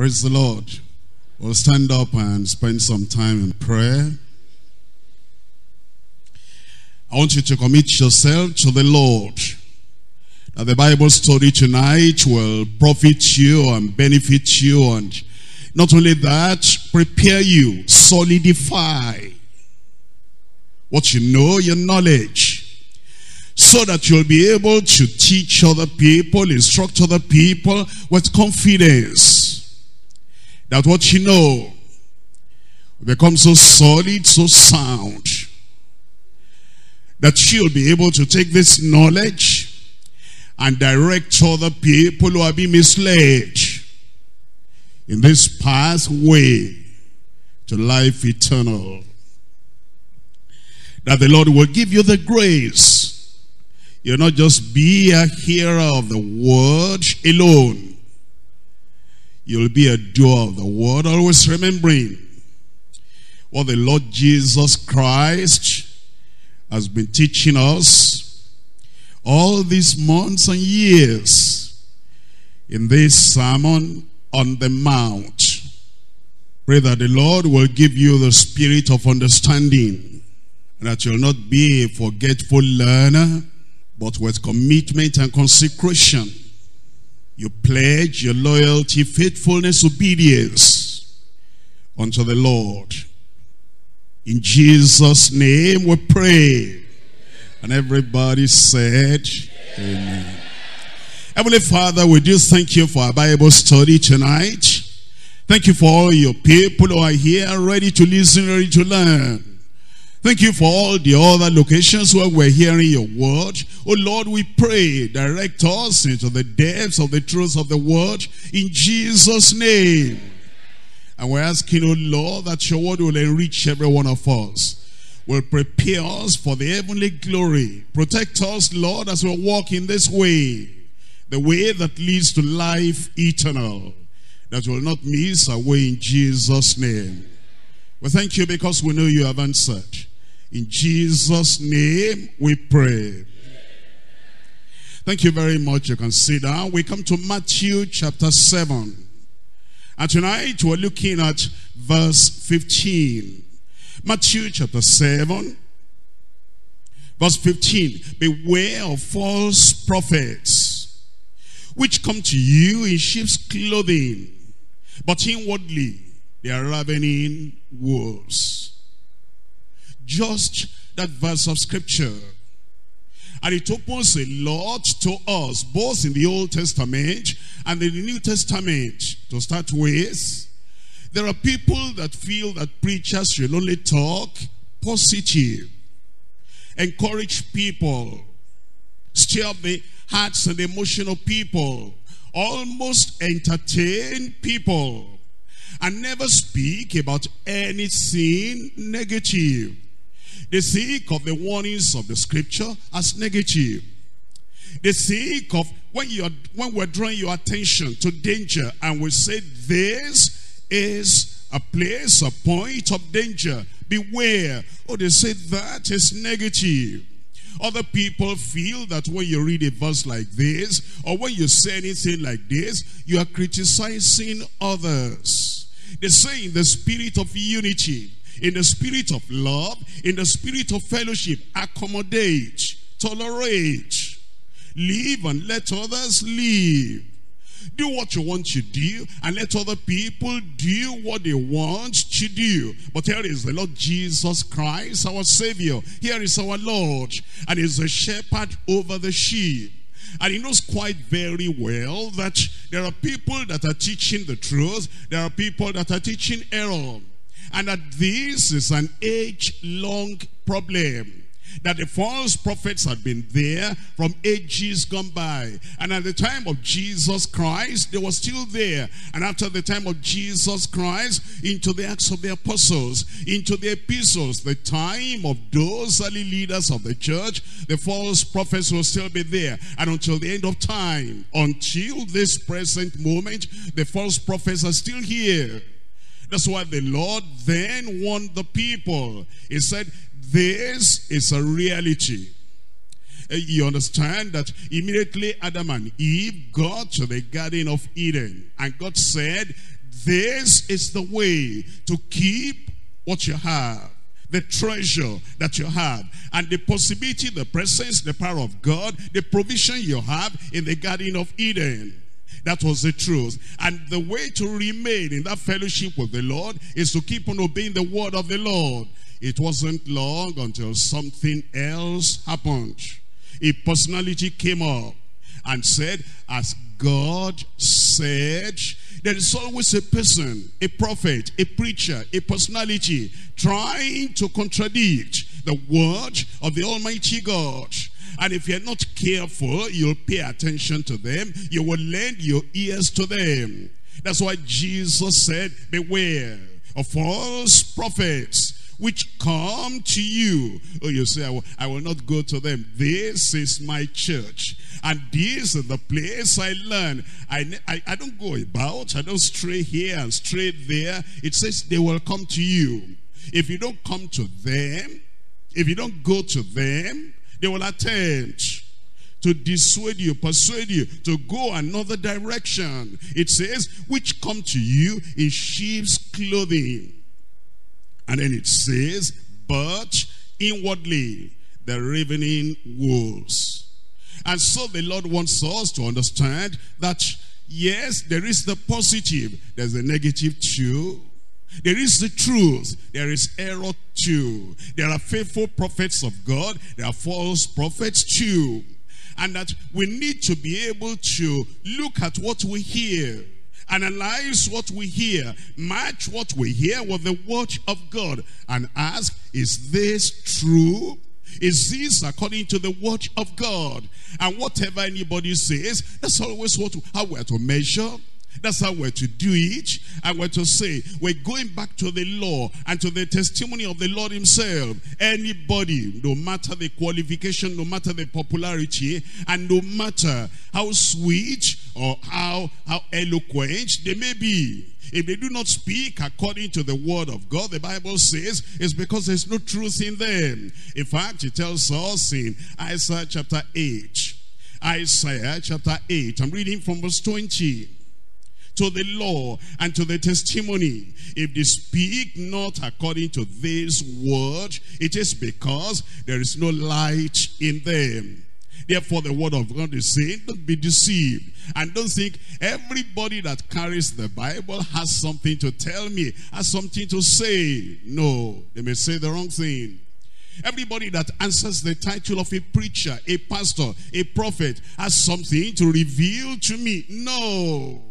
Praise the Lord. We'll stand up and spend some time in prayer. I want you to commit yourself to the Lord. That the Bible study tonight will profit you and benefit you and not only that, prepare you, solidify what you know, your knowledge, so that you'll be able to teach other people, instruct other people with confidence that what you know become so solid, so sound, that you'll be able to take this knowledge and direct other people who are being misled in this pathway to life eternal. That the Lord will give you the grace. You'll not just be a hearer of the word alone. You'll be a doer of the word, always remembering what the Lord Jesus Christ has been teaching us all these months and years in this sermon on the mount. Pray that the Lord will give you the spirit of understanding and that you'll not be a forgetful learner but with commitment and consecration you pledge your loyalty, faithfulness, obedience unto the Lord. In Jesus' name we pray. And everybody said, Amen. Heavenly Father, we do thank you for our Bible study tonight. Thank you for all your people who are here ready to listen, ready to learn. Thank you for all the other locations where we're hearing your word. Oh Lord, we pray, direct us into the depths of the truth of the word in Jesus' name. And we're asking, oh Lord, that your word will enrich every one of us. Will prepare us for the heavenly glory. Protect us, Lord, as we walk in this way. The way that leads to life eternal. That will not miss our way in Jesus' name. We thank you because we know you have answered. In Jesus' name we pray. Thank you very much. You can sit down. We come to Matthew chapter 7. And tonight we're looking at verse 15. Matthew chapter 7. Verse 15. Beware of false prophets, which come to you in sheep's clothing, but inwardly they are ravening wolves just that verse of scripture. And it opens a lot to us, both in the Old Testament and in the New Testament. To start with, there are people that feel that preachers should only talk positive, encourage people, stir up the hearts and emotional people, almost entertain people, and never speak about anything negative. They think of the warnings of the scripture as negative. They think of when you are when we're drawing your attention to danger and we say this is a place, a point of danger. Beware. Oh, they say that is negative. Other people feel that when you read a verse like this, or when you say anything like this, you are criticizing others. They say in the spirit of unity, in the spirit of love, in the spirit of fellowship, accommodate, tolerate, live and let others live. Do what you want to do and let other people do what they want to do. But here is the Lord Jesus Christ, our Savior. Here is our Lord. And he's a shepherd over the sheep. And he knows quite very well that there are people that are teaching the truth. There are people that are teaching error. And that this is an age-long problem. That the false prophets had been there from ages gone by. And at the time of Jesus Christ, they were still there. And after the time of Jesus Christ, into the Acts of the Apostles, into the epistles, the time of those early leaders of the church, the false prophets will still be there. And until the end of time, until this present moment, the false prophets are still here. That's why the Lord then warned the people. He said, this is a reality. Uh, you understand that immediately Adam and Eve got to the Garden of Eden. And God said, This is the way to keep what you have the treasure that you have, and the possibility, the presence, the power of God, the provision you have in the Garden of Eden. That was the truth. And the way to remain in that fellowship with the Lord is to keep on obeying the word of the Lord. It wasn't long until something else happened. A personality came up and said, as God said, there is always a person, a prophet, a preacher, a personality trying to contradict the word of the Almighty God. And if you're not careful, you'll pay attention to them. You will lend your ears to them. That's why Jesus said, beware of false prophets which come to you. Oh, you say, I will, I will not go to them. This is my church. And this is the place I learn. I, I, I don't go about. I don't stray here and stray there. It says they will come to you. If you don't come to them, if you don't go to them, they will attempt to dissuade you, persuade you to go another direction. It says, which come to you in sheep's clothing. And then it says, but inwardly, the ravening wolves. And so the Lord wants us to understand that, yes, there is the positive, there's the negative too. There is the truth. There is error too. There are faithful prophets of God. There are false prophets too. And that we need to be able to look at what we hear. Analyze what we hear. Match what we hear with the word of God. And ask, is this true? Is this according to the word of God? And whatever anybody says, that's always what how we're to measure that's how we're to do it. And we're to say, we're going back to the law and to the testimony of the Lord himself. Anybody, no matter the qualification, no matter the popularity, and no matter how sweet or how, how eloquent they may be, if they do not speak according to the word of God, the Bible says it's because there's no truth in them. In fact, it tells us in Isaiah chapter 8. Isaiah chapter 8. I'm reading from verse 20 to the law and to the testimony. If they speak not according to this word, it is because there is no light in them. Therefore, the word of God is saying, don't be deceived. And don't think everybody that carries the Bible has something to tell me, has something to say. No, they may say the wrong thing. Everybody that answers the title of a preacher, a pastor, a prophet, has something to reveal to me. No.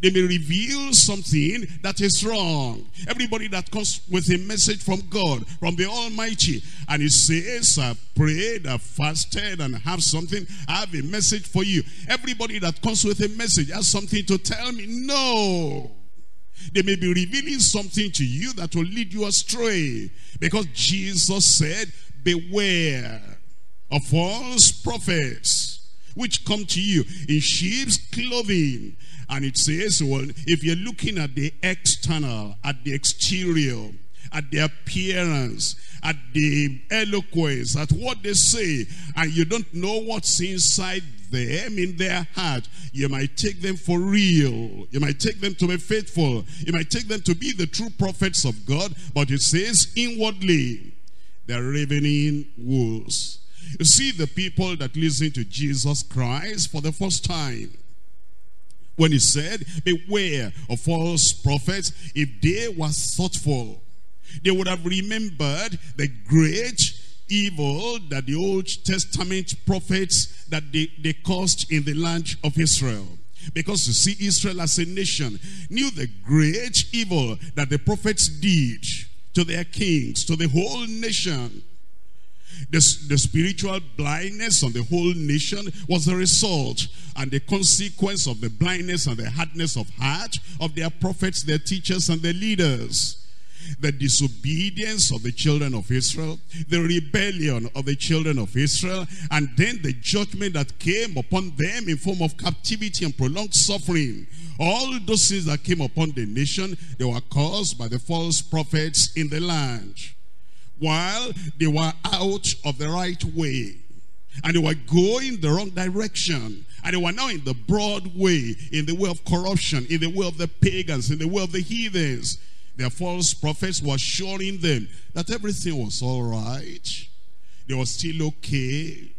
They may reveal something that is wrong. Everybody that comes with a message from God, from the Almighty, and he says, I prayed, I fasted, and have something, I have a message for you. Everybody that comes with a message has something to tell me. No. They may be revealing something to you that will lead you astray. Because Jesus said, beware of false prophets which come to you in sheep's clothing and it says, well, if you're looking at the external, at the exterior, at the appearance, at the eloquence, at what they say, and you don't know what's inside them in their heart, you might take them for real. You might take them to be faithful. You might take them to be the true prophets of God. But it says inwardly, they're ravening wolves. You see the people that listen to Jesus Christ for the first time when he said, beware of false prophets, if they were thoughtful, they would have remembered the great evil that the Old Testament prophets that they, they caused in the land of Israel. Because you see, Israel as a nation knew the great evil that the prophets did to their kings, to the whole nation. The, the spiritual blindness on the whole nation was the result and the consequence of the blindness and the hardness of heart of their prophets, their teachers, and their leaders the disobedience of the children of Israel, the rebellion of the children of Israel, and then the judgment that came upon them in form of captivity and prolonged suffering. All those things that came upon the nation, they were caused by the false prophets in the land while they were out of the right way. And they were going the wrong direction. And they were now in the broad way, in the way of corruption, in the way of the pagans, in the way of the heathens. Their false prophets were showing them that everything was all right. They were still okay.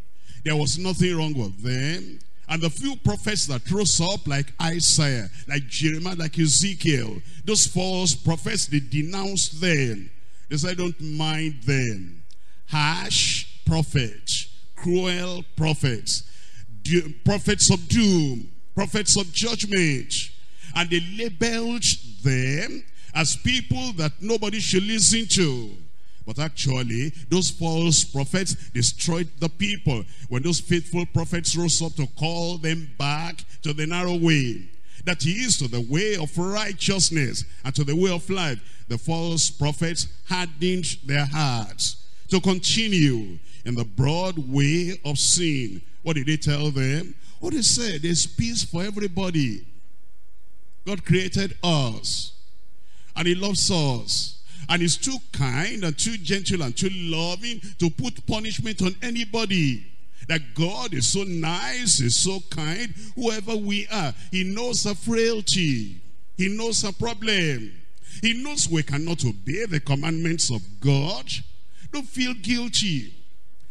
There was nothing wrong with them. And the few prophets that rose up like Isaiah, like Jeremiah, like Ezekiel, those false prophets, they denounced them. They said, don't mind them. Harsh prophets, cruel prophets, prophets of doom, prophets of judgment. And they labeled them as people that nobody should listen to. But actually, those false prophets destroyed the people. When those faithful prophets rose up to call them back to the narrow way, that is to the way of righteousness and to the way of life, the false prophets hardened their hearts to continue in the broad way of sin. What did they tell them? What they said, there's peace for everybody. God created us and he loves us. And he's too kind and too gentle and too loving to put punishment on anybody. That God is so nice, is so kind, whoever we are. He knows our frailty. He knows our problem. He knows we cannot obey the commandments of God. Don't feel guilty.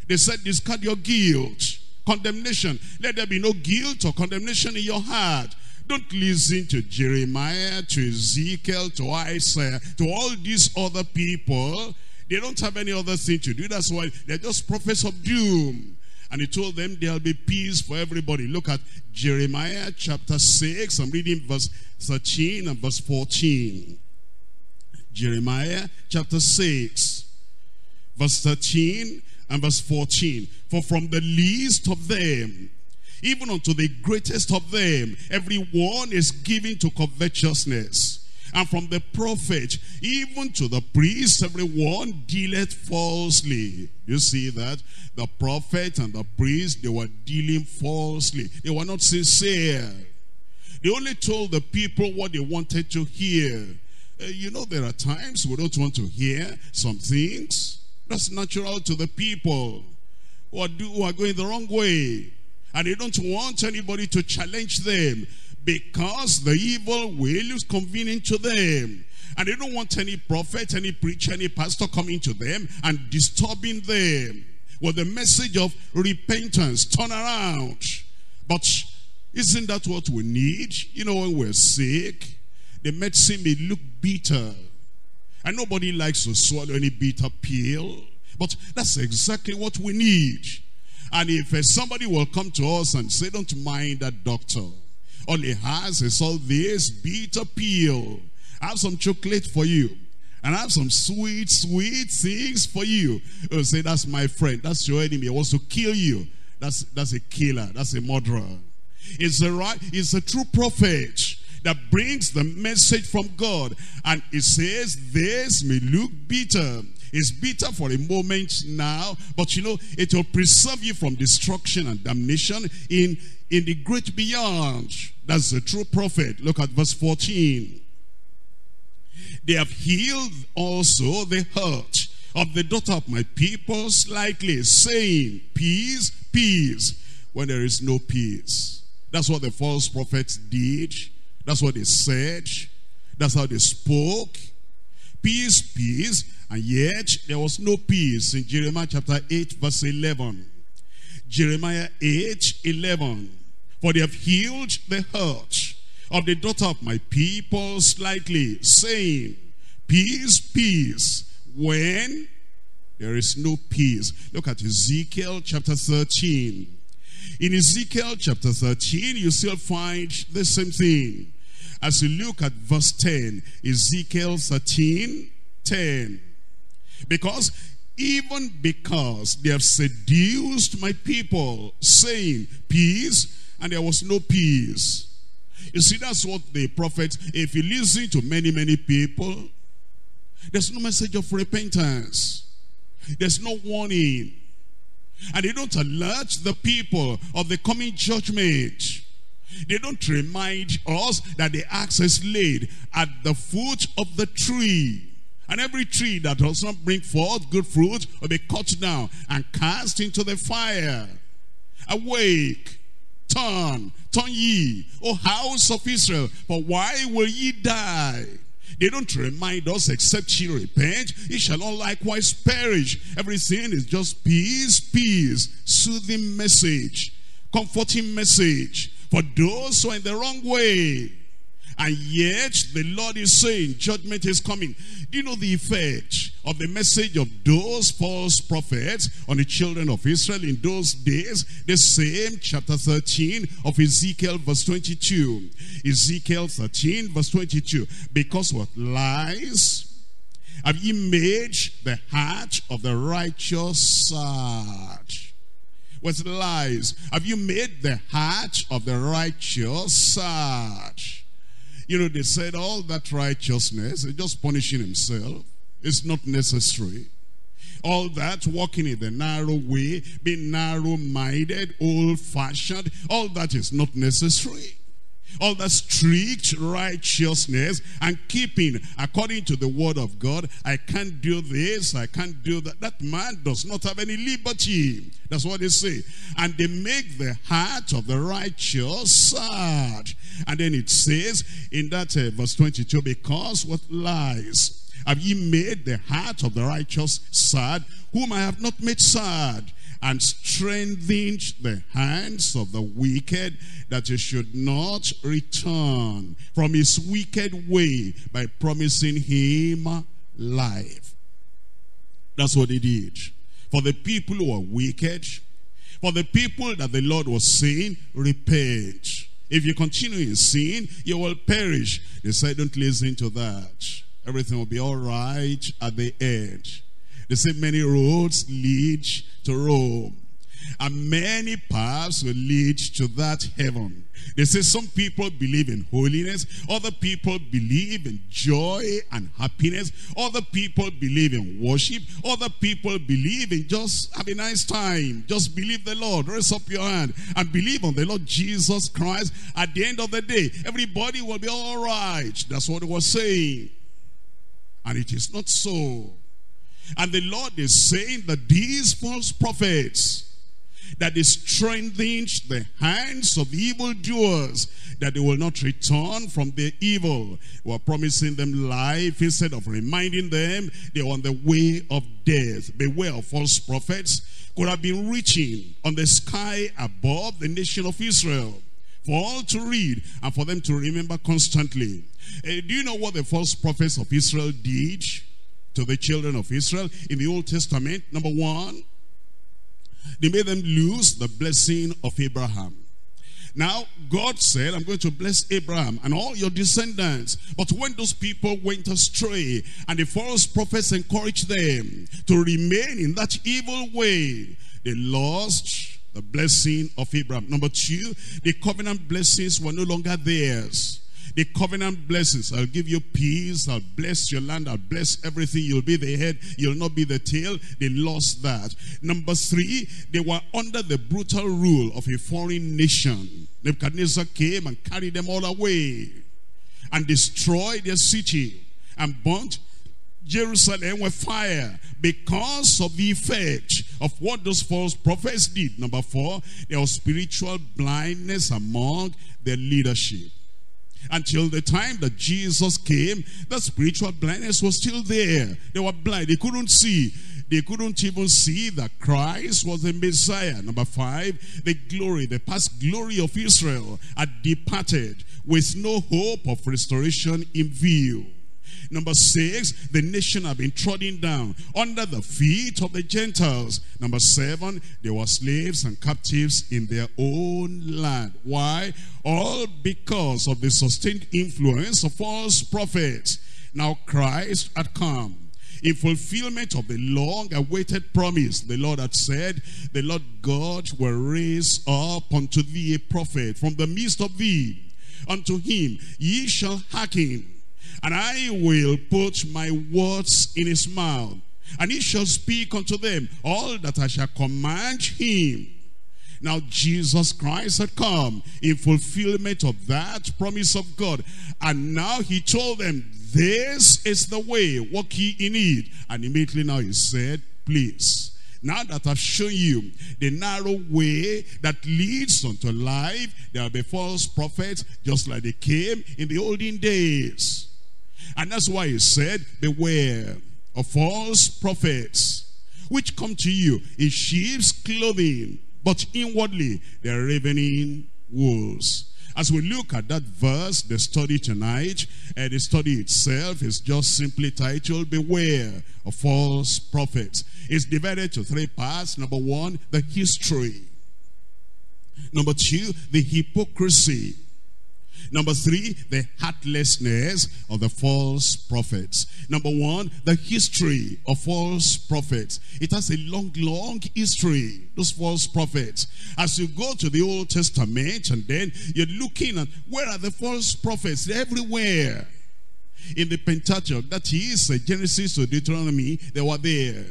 They said discard your guilt, condemnation. Let there be no guilt or condemnation in your heart. Don't listen to Jeremiah, to Ezekiel, to Isaiah, to all these other people. They don't have any other thing to do. That's why they're just prophets of doom. And he told them there'll be peace for everybody. Look at Jeremiah chapter 6. I'm reading verse 13 and verse 14. Jeremiah chapter 6, verse 13 and verse 14. For from the least of them even unto the greatest of them, everyone is given to covetousness. And from the prophet, even to the priest, everyone dealeth falsely. You see that? The prophet and the priest, they were dealing falsely. They were not sincere. They only told the people what they wanted to hear. Uh, you know, there are times we don't want to hear some things. That's natural to the people who are, do, who are going the wrong way. And they don't want anybody to challenge them because the evil will is convenient to them. And they don't want any prophet, any preacher, any pastor coming to them and disturbing them with the message of repentance, turn around. But isn't that what we need? You know, when we're sick, the medicine may look bitter. And nobody likes to swallow any bitter pill. But that's exactly what we need. And if uh, somebody will come to us and say, don't mind that doctor. All he has is all this bitter pill. I have some chocolate for you. And I have some sweet, sweet things for you. He'll say, that's my friend. That's your enemy. He wants to kill you. That's, that's a killer. That's a murderer. It's a, right, it's a true prophet that brings the message from God. And it says, this may look bitter. It's bitter for a moment now, but you know, it will preserve you from destruction and damnation in, in the great beyond. That's the true prophet. Look at verse 14. They have healed also the hurt of the daughter of my people slightly, saying, peace, peace, when there is no peace. That's what the false prophets did. That's what they said. That's how they spoke. Peace, peace, and yet, there was no peace in Jeremiah chapter 8, verse 11. Jeremiah 8, 11. For they have healed the hurt of the daughter of my people slightly, saying, Peace, peace, when there is no peace. Look at Ezekiel chapter 13. In Ezekiel chapter 13, you still find the same thing. As you look at verse 10, Ezekiel 13, 10. Because even because they have seduced my people, saying peace, and there was no peace. You see, that's what the prophet, if you listen to many, many people, there's no message of repentance. There's no warning. And they don't alert the people of the coming judgment. They don't remind us that the axe is laid at the foot of the tree. And every tree that does not bring forth good fruit will be cut down and cast into the fire. Awake, turn, turn ye, O house of Israel, for why will ye die? They don't remind us except ye repent, ye shall not likewise perish. Everything is just peace, peace, soothing message, comforting message for those who are in the wrong way. And yet the Lord is saying judgment is coming. Do you know the effect of the message of those false prophets on the children of Israel in those days? The same chapter 13 of Ezekiel verse 22. Ezekiel 13 verse 22. Because what lies have ye made the heart of the righteous sad? With lies have you made the heart of the righteous sad? You know, they said all that righteousness is just punishing himself. It's not necessary. All that walking in the narrow way, being narrow-minded, old-fashioned, all that is not necessary all that strict righteousness and keeping according to the word of God. I can't do this, I can't do that. That man does not have any liberty. That's what they say. And they make the heart of the righteous sad. And then it says in that uh, verse 22, because what lies have ye made the heart of the righteous sad, whom I have not made sad and strengthened the hands of the wicked that he should not return from his wicked way by promising him life. That's what he did. For the people who are wicked, for the people that the Lord was saying, repent. If you continue in sin, you will perish. They said, don't listen to that. Everything will be all right at the end. They say many roads lead to Rome. And many paths will lead to that heaven. They say some people believe in holiness. Other people believe in joy and happiness. Other people believe in worship. Other people believe in just have a nice time. Just believe the Lord. Raise up your hand and believe on the Lord Jesus Christ. At the end of the day, everybody will be all right. That's what it was saying. And it is not so. And the Lord is saying that these false prophets, that is strengthened the hands of evildoers, that they will not return from their evil. We are promising them life instead of reminding them they are on the way of death. Beware of false prophets could have been reaching on the sky above the nation of Israel for all to read and for them to remember constantly. Uh, do you know what the false prophets of Israel did? To the children of Israel in the Old Testament. Number one, they made them lose the blessing of Abraham. Now, God said, I'm going to bless Abraham and all your descendants. But when those people went astray and the false prophets encouraged them to remain in that evil way, they lost the blessing of Abraham. Number two, the covenant blessings were no longer theirs. The covenant blessings. I'll give you peace. I'll bless your land. I'll bless everything. You'll be the head. You'll not be the tail. They lost that. Number three, they were under the brutal rule of a foreign nation. Nebuchadnezzar came and carried them all away and destroyed their city and burnt Jerusalem with fire because of the effect of what those false prophets did. Number four, there was spiritual blindness among their leadership. Until the time that Jesus came, the spiritual blindness was still there. They were blind. They couldn't see. They couldn't even see that Christ was the Messiah. Number five, the glory, the past glory of Israel had departed with no hope of restoration in view. Number six, the nation have been trodden down under the feet of the Gentiles. Number seven, they were slaves and captives in their own land. Why? All because of the sustained influence of false prophets. Now Christ had come in fulfillment of the long-awaited promise. The Lord had said, the Lord God will raise up unto thee a prophet from the midst of thee. Unto him ye shall hearken and I will put my words in his mouth. And he shall speak unto them all that I shall command him. Now Jesus Christ had come in fulfillment of that promise of God. And now he told them, this is the way, walk ye in it. And immediately now he said, please, Now that I've shown you the narrow way that leads unto life, there will be false prophets just like they came in the olden days. And that's why he said, beware of false prophets, which come to you in sheep's clothing, but inwardly they're ravening wolves. As we look at that verse, the study tonight, and the study itself is just simply titled, Beware of False Prophets. It's divided to three parts. Number one, the history. Number two, the hypocrisy. Number three, the heartlessness of the false prophets. Number one, the history of false prophets. It has a long, long history, those false prophets. As you go to the Old Testament and then you're looking at where are the false prophets? They're everywhere. In the Pentateuch, that is uh, Genesis to Deuteronomy, they were there.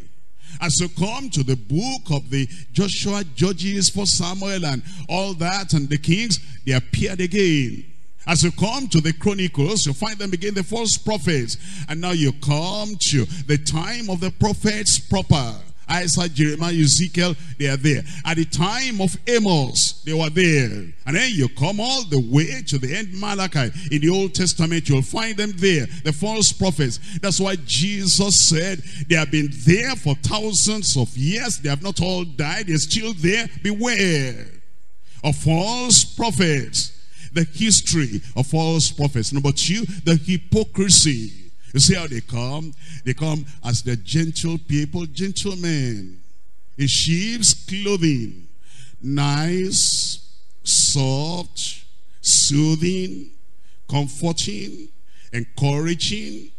As you come to the book of the Joshua, Judges, for Samuel and all that and the kings, they appeared again. As you come to the Chronicles, you find them again, the false prophets. And now you come to the time of the prophets proper. Isaiah, Jeremiah, Ezekiel, they are there. At the time of Amos, they were there. And then you come all the way to the end Malachi. In the Old Testament, you'll find them there. The false prophets. That's why Jesus said, they have been there for thousands of years. They have not all died. They're still there. Beware of false prophets the history of false prophets. Number two, the hypocrisy. You see how they come? They come as the gentle people, gentlemen, in sheep's clothing. Nice, soft, soothing, comforting, encouraging,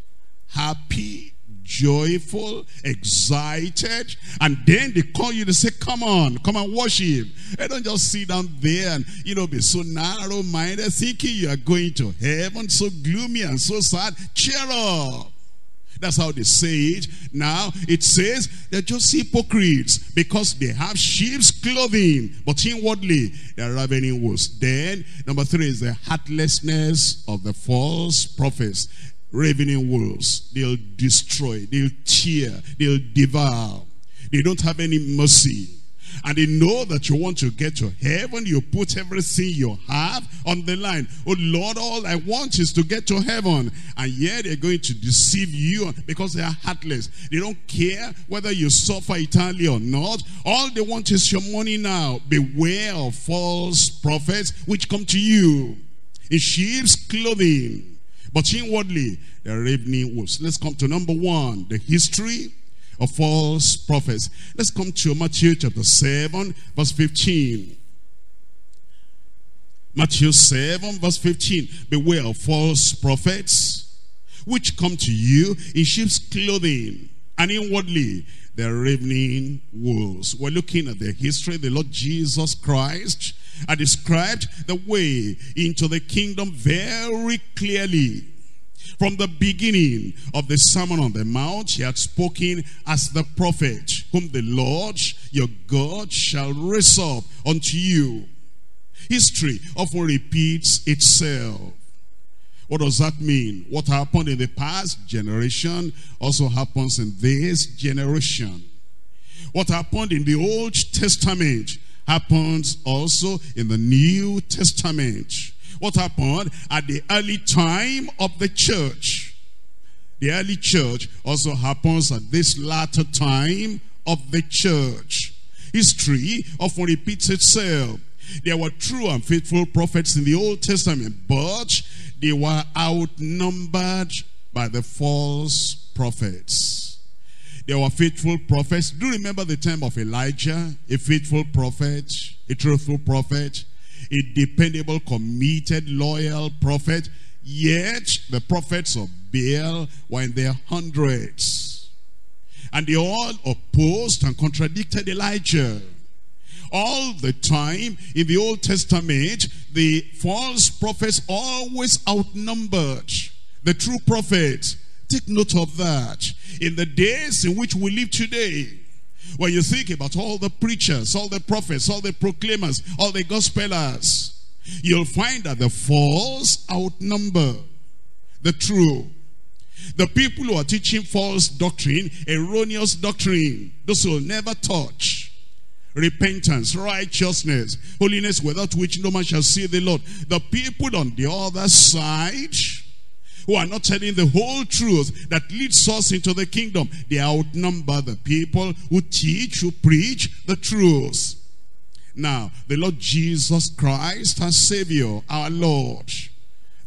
happy, joyful, excited, and then they call you to say, come on, come and worship. And don't just sit down there and, you know, be so narrow-minded, thinking you are going to heaven, so gloomy and so sad. Cheer up. That's how they say it. Now, it says they're just hypocrites because they have sheep's clothing, but inwardly they're ravening wolves. Then, number three is the heartlessness of the false prophets ravening wolves. They'll destroy, they'll tear, they'll devour. They don't have any mercy. And they know that you want to get to heaven. You put everything you have on the line. Oh Lord, all I want is to get to heaven. And yet they're going to deceive you because they are heartless. They don't care whether you suffer eternally or not. All they want is your money now. Beware of false prophets which come to you in sheep's clothing but inwardly, they're ravening wolves. Let's come to number one, the history of false prophets. Let's come to Matthew chapter 7, verse 15. Matthew 7, verse 15. Beware of false prophets, which come to you in sheep's clothing, and inwardly they're ravening wolves. We're looking at the history. The Lord Jesus Christ I described the way into the kingdom very clearly. From the beginning of the Sermon on the Mount, he had spoken as the prophet, whom the Lord your God shall raise up unto you. History often repeats itself. What does that mean? What happened in the past generation also happens in this generation. What happened in the Old Testament happens also in the New Testament. What happened at the early time of the church. The early church also happens at this latter time of the church. History often repeats itself. There were true and faithful prophets in the Old Testament, but they were outnumbered by the false prophets. There were faithful prophets. Do you remember the time of Elijah? A faithful prophet, a truthful prophet, a dependable, committed, loyal prophet. Yet the prophets of Baal were in their hundreds. And they all opposed and contradicted Elijah. All the time in the Old Testament, the false prophets always outnumbered the true prophets. Take note of that. In the days in which we live today, when you think about all the preachers, all the prophets, all the proclaimers, all the gospelers, you'll find that the false outnumber the true. The people who are teaching false doctrine, erroneous doctrine, those who will never touch repentance, righteousness, holiness without which no man shall see the Lord. The people on the other side who are not telling the whole truth that leads us into the kingdom, they outnumber the people who teach, who preach the truth. Now, the Lord Jesus Christ, our Savior, our Lord,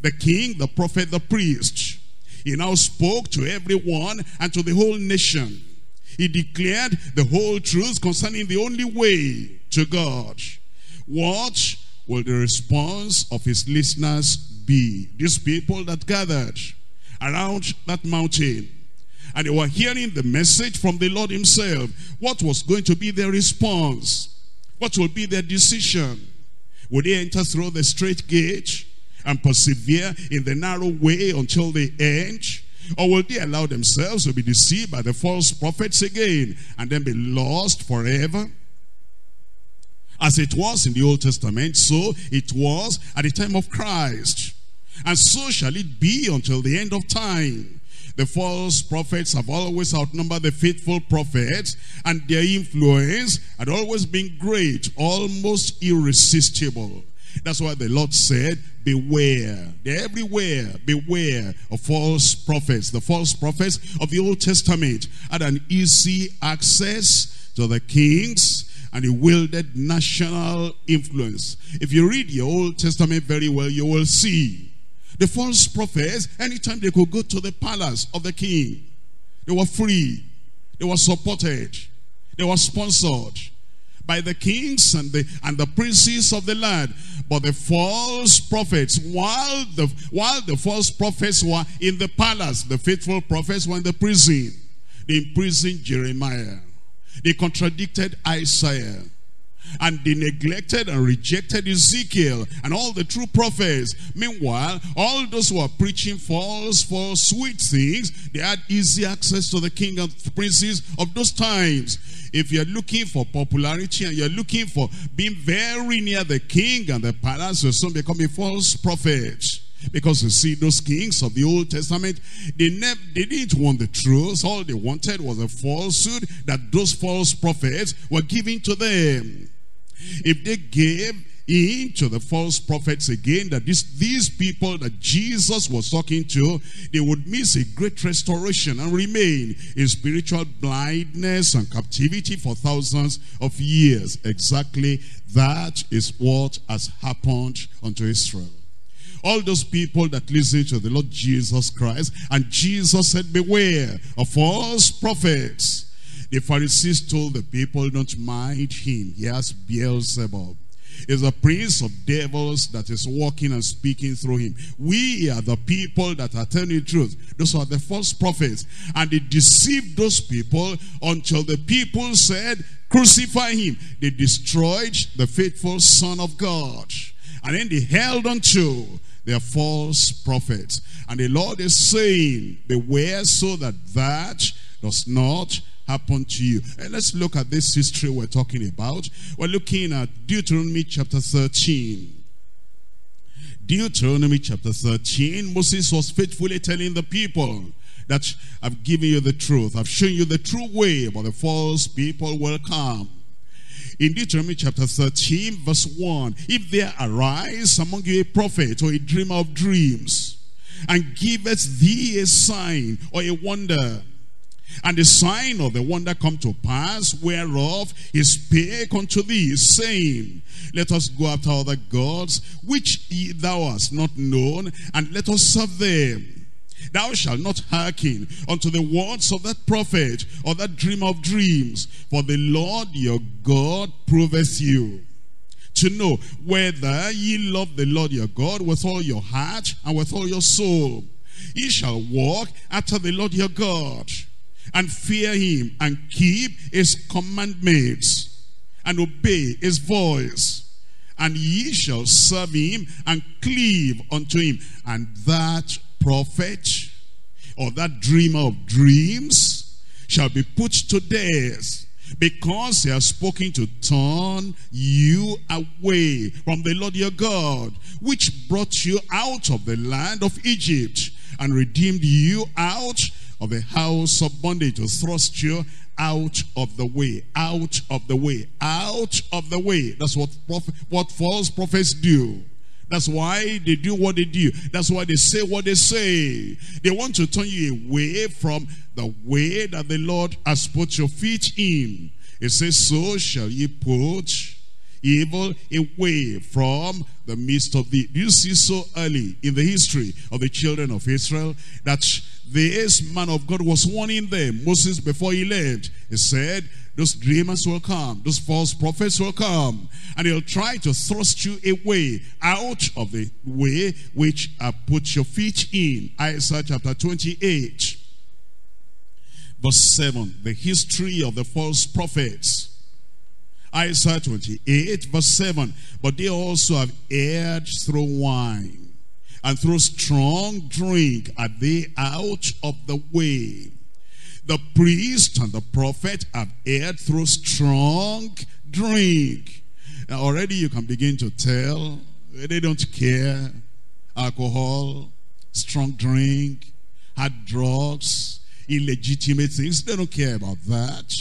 the King, the prophet, the priest, he now spoke to everyone and to the whole nation. He declared the whole truth concerning the only way to God. What will the response of his listeners be? These people that gathered around that mountain and they were hearing the message from the Lord himself. What was going to be their response? What will be their decision? Will they enter through the straight gate and persevere in the narrow way until the end? Or will they allow themselves to be deceived by the false prophets again and then be lost forever? As it was in the Old Testament, so it was at the time of Christ. And so shall it be until the end of time. The false prophets have always outnumbered the faithful prophets, and their influence had always been great, almost irresistible. That's why the Lord said, beware. Everywhere. Beware of false prophets. The false prophets of the Old Testament had an easy access to the kings and he wielded national influence. If you read the Old Testament very well, you will see the false prophets, anytime they could go to the palace of the king, they were free, they were supported, they were sponsored by the kings and the and the princes of the land. But the false prophets, while the while the false prophets were in the palace, the faithful prophets were in the prison. They imprisoned Jeremiah. They contradicted Isaiah. And they neglected and rejected Ezekiel and all the true prophets. Meanwhile, all those who are preaching false, false, sweet things, they had easy access to the king and princes of those times. If you're looking for popularity and you're looking for being very near the king and the palace, you'll soon become a false prophet. Because you see, those kings of the Old Testament, they never they didn't want the truth. All they wanted was a falsehood that those false prophets were giving to them. If they gave in to the false prophets again, that this, these people that Jesus was talking to, they would miss a great restoration and remain in spiritual blindness and captivity for thousands of years. Exactly that is what has happened unto Israel all those people that listen to the Lord Jesus Christ. And Jesus said, beware of false prophets. The Pharisees told the people, don't mind him. He has Beelzebub is a prince of devils that is walking and speaking through him. We are the people that are telling the truth. Those are the false prophets. And they deceived those people until the people said, crucify him. They destroyed the faithful son of God. And then they held on to their false prophets. And the Lord is saying, beware so that that does not happen to you. And let's look at this history we're talking about. We're looking at Deuteronomy chapter 13. Deuteronomy chapter 13, Moses was faithfully telling the people that I've given you the truth. I've shown you the true way, but the false people will come. In Deuteronomy chapter 13, verse 1, If there arise among you a prophet or a dreamer of dreams, and giveth thee a sign or a wonder, and the sign of the wonder come to pass, whereof he spake unto thee, saying, Let us go after other gods, which thou hast not known, and let us serve them. Thou shalt not hearken unto the words of that prophet or that dream of dreams, for the Lord your God proveth you to know whether ye love the Lord your God with all your heart and with all your soul. Ye shall walk after the Lord your God and fear him and keep his commandments and obey his voice. And ye shall serve him and cleave unto him. And that prophet or that dreamer of dreams shall be put to death because he has spoken to turn you away from the Lord your God, which brought you out of the land of Egypt and redeemed you out of a house of bondage to thrust you out of the way, out of the way, out of the way. That's what prophet, what false prophets do. That's why they do what they do. That's why they say what they say. They want to turn you away from the way that the Lord has put your feet in. It says, so shall ye put evil away from the midst of thee. Do you see so early in the history of the children of Israel that this man of God was warning them. Moses, before he left, he said, those dreamers will come. Those false prophets will come. And they'll try to thrust you away out of the way which I put your feet in. Isaiah chapter 28. Verse 7. The history of the false prophets. Isaiah 28 verse 7. But they also have erred through wine. And through strong drink are they out of the way. The priest and the prophet have erred through strong drink. Now already you can begin to tell they don't care. Alcohol, strong drink, hard drugs, illegitimate things. They don't care about that.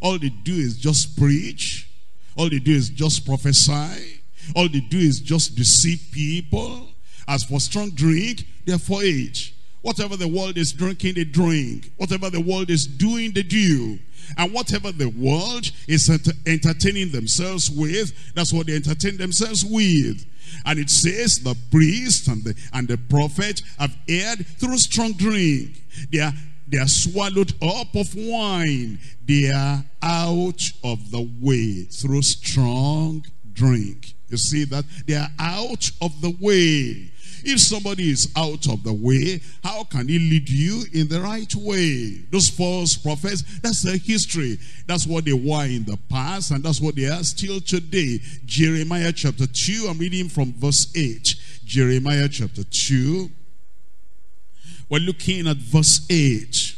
All they do is just preach all they do is just prophesy. All they do is just deceive people. As for strong drink, they're for age. Whatever the world is drinking, they drink. Whatever the world is doing, they do. And whatever the world is entertaining themselves with, that's what they entertain themselves with. And it says the priest and the, and the prophet have erred through strong drink. They are they are swallowed up of wine. They are out of the way through strong drink. You see that? They are out of the way. If somebody is out of the way, how can he lead you in the right way? Those false prophets, that's their history. That's what they were in the past, and that's what they are still today. Jeremiah chapter 2, I'm reading from verse 8. Jeremiah chapter 2, we're looking at verse 8.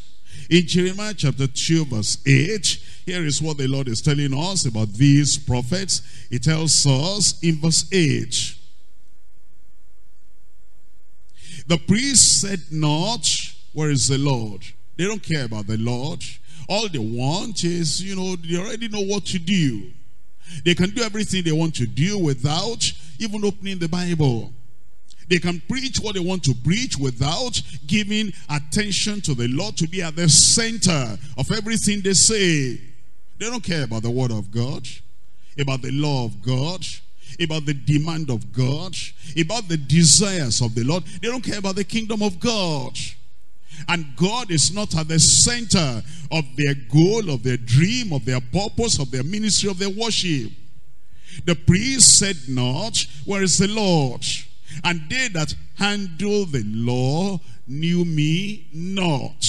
In Jeremiah chapter 2 verse 8, here is what the Lord is telling us about these prophets. He tells us in verse 8, The priest said not, where is the Lord? They don't care about the Lord. All they want is, you know, they already know what to do. They can do everything they want to do without even opening the Bible. They can preach what they want to preach without giving attention to the Lord to be at the center of everything they say. They don't care about the word of God, about the law of God, about the demand of God, about the desires of the Lord. They don't care about the kingdom of God. And God is not at the center of their goal, of their dream, of their purpose, of their ministry, of their worship. The priest said not, where is the Lord? And they that handle the law knew me not.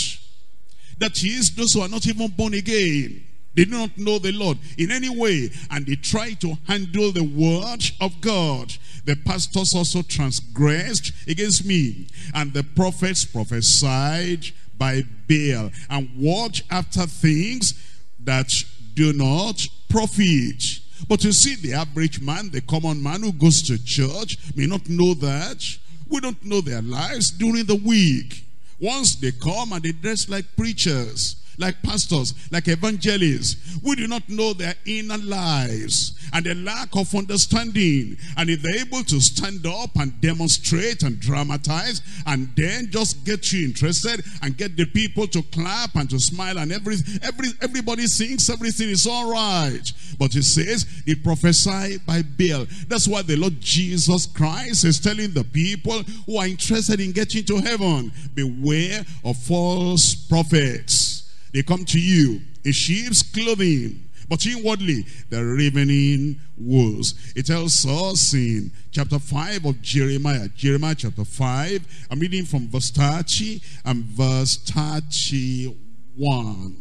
That is, those who are not even born again. They do not know the Lord in any way. And they try to handle the word of God. The pastors also transgressed against me. And the prophets prophesied by Baal. And watch after things that do not profit. But you see, the average man, the common man who goes to church may not know that. We don't know their lives during the week. Once they come and they dress like preachers, like pastors, like evangelists. We do not know their inner lives and the lack of understanding. And if they're able to stand up and demonstrate and dramatize and then just get you interested and get the people to clap and to smile and every, every, everybody thinks everything is all right. But he says, they prophesy by Baal. That's why the Lord Jesus Christ is telling the people who are interested in getting to heaven, beware of false prophets they come to you in sheep's clothing, but inwardly they're ravening wolves. It tells us in chapter 5 of Jeremiah, Jeremiah chapter 5, I'm reading from verse 30 and verse 31.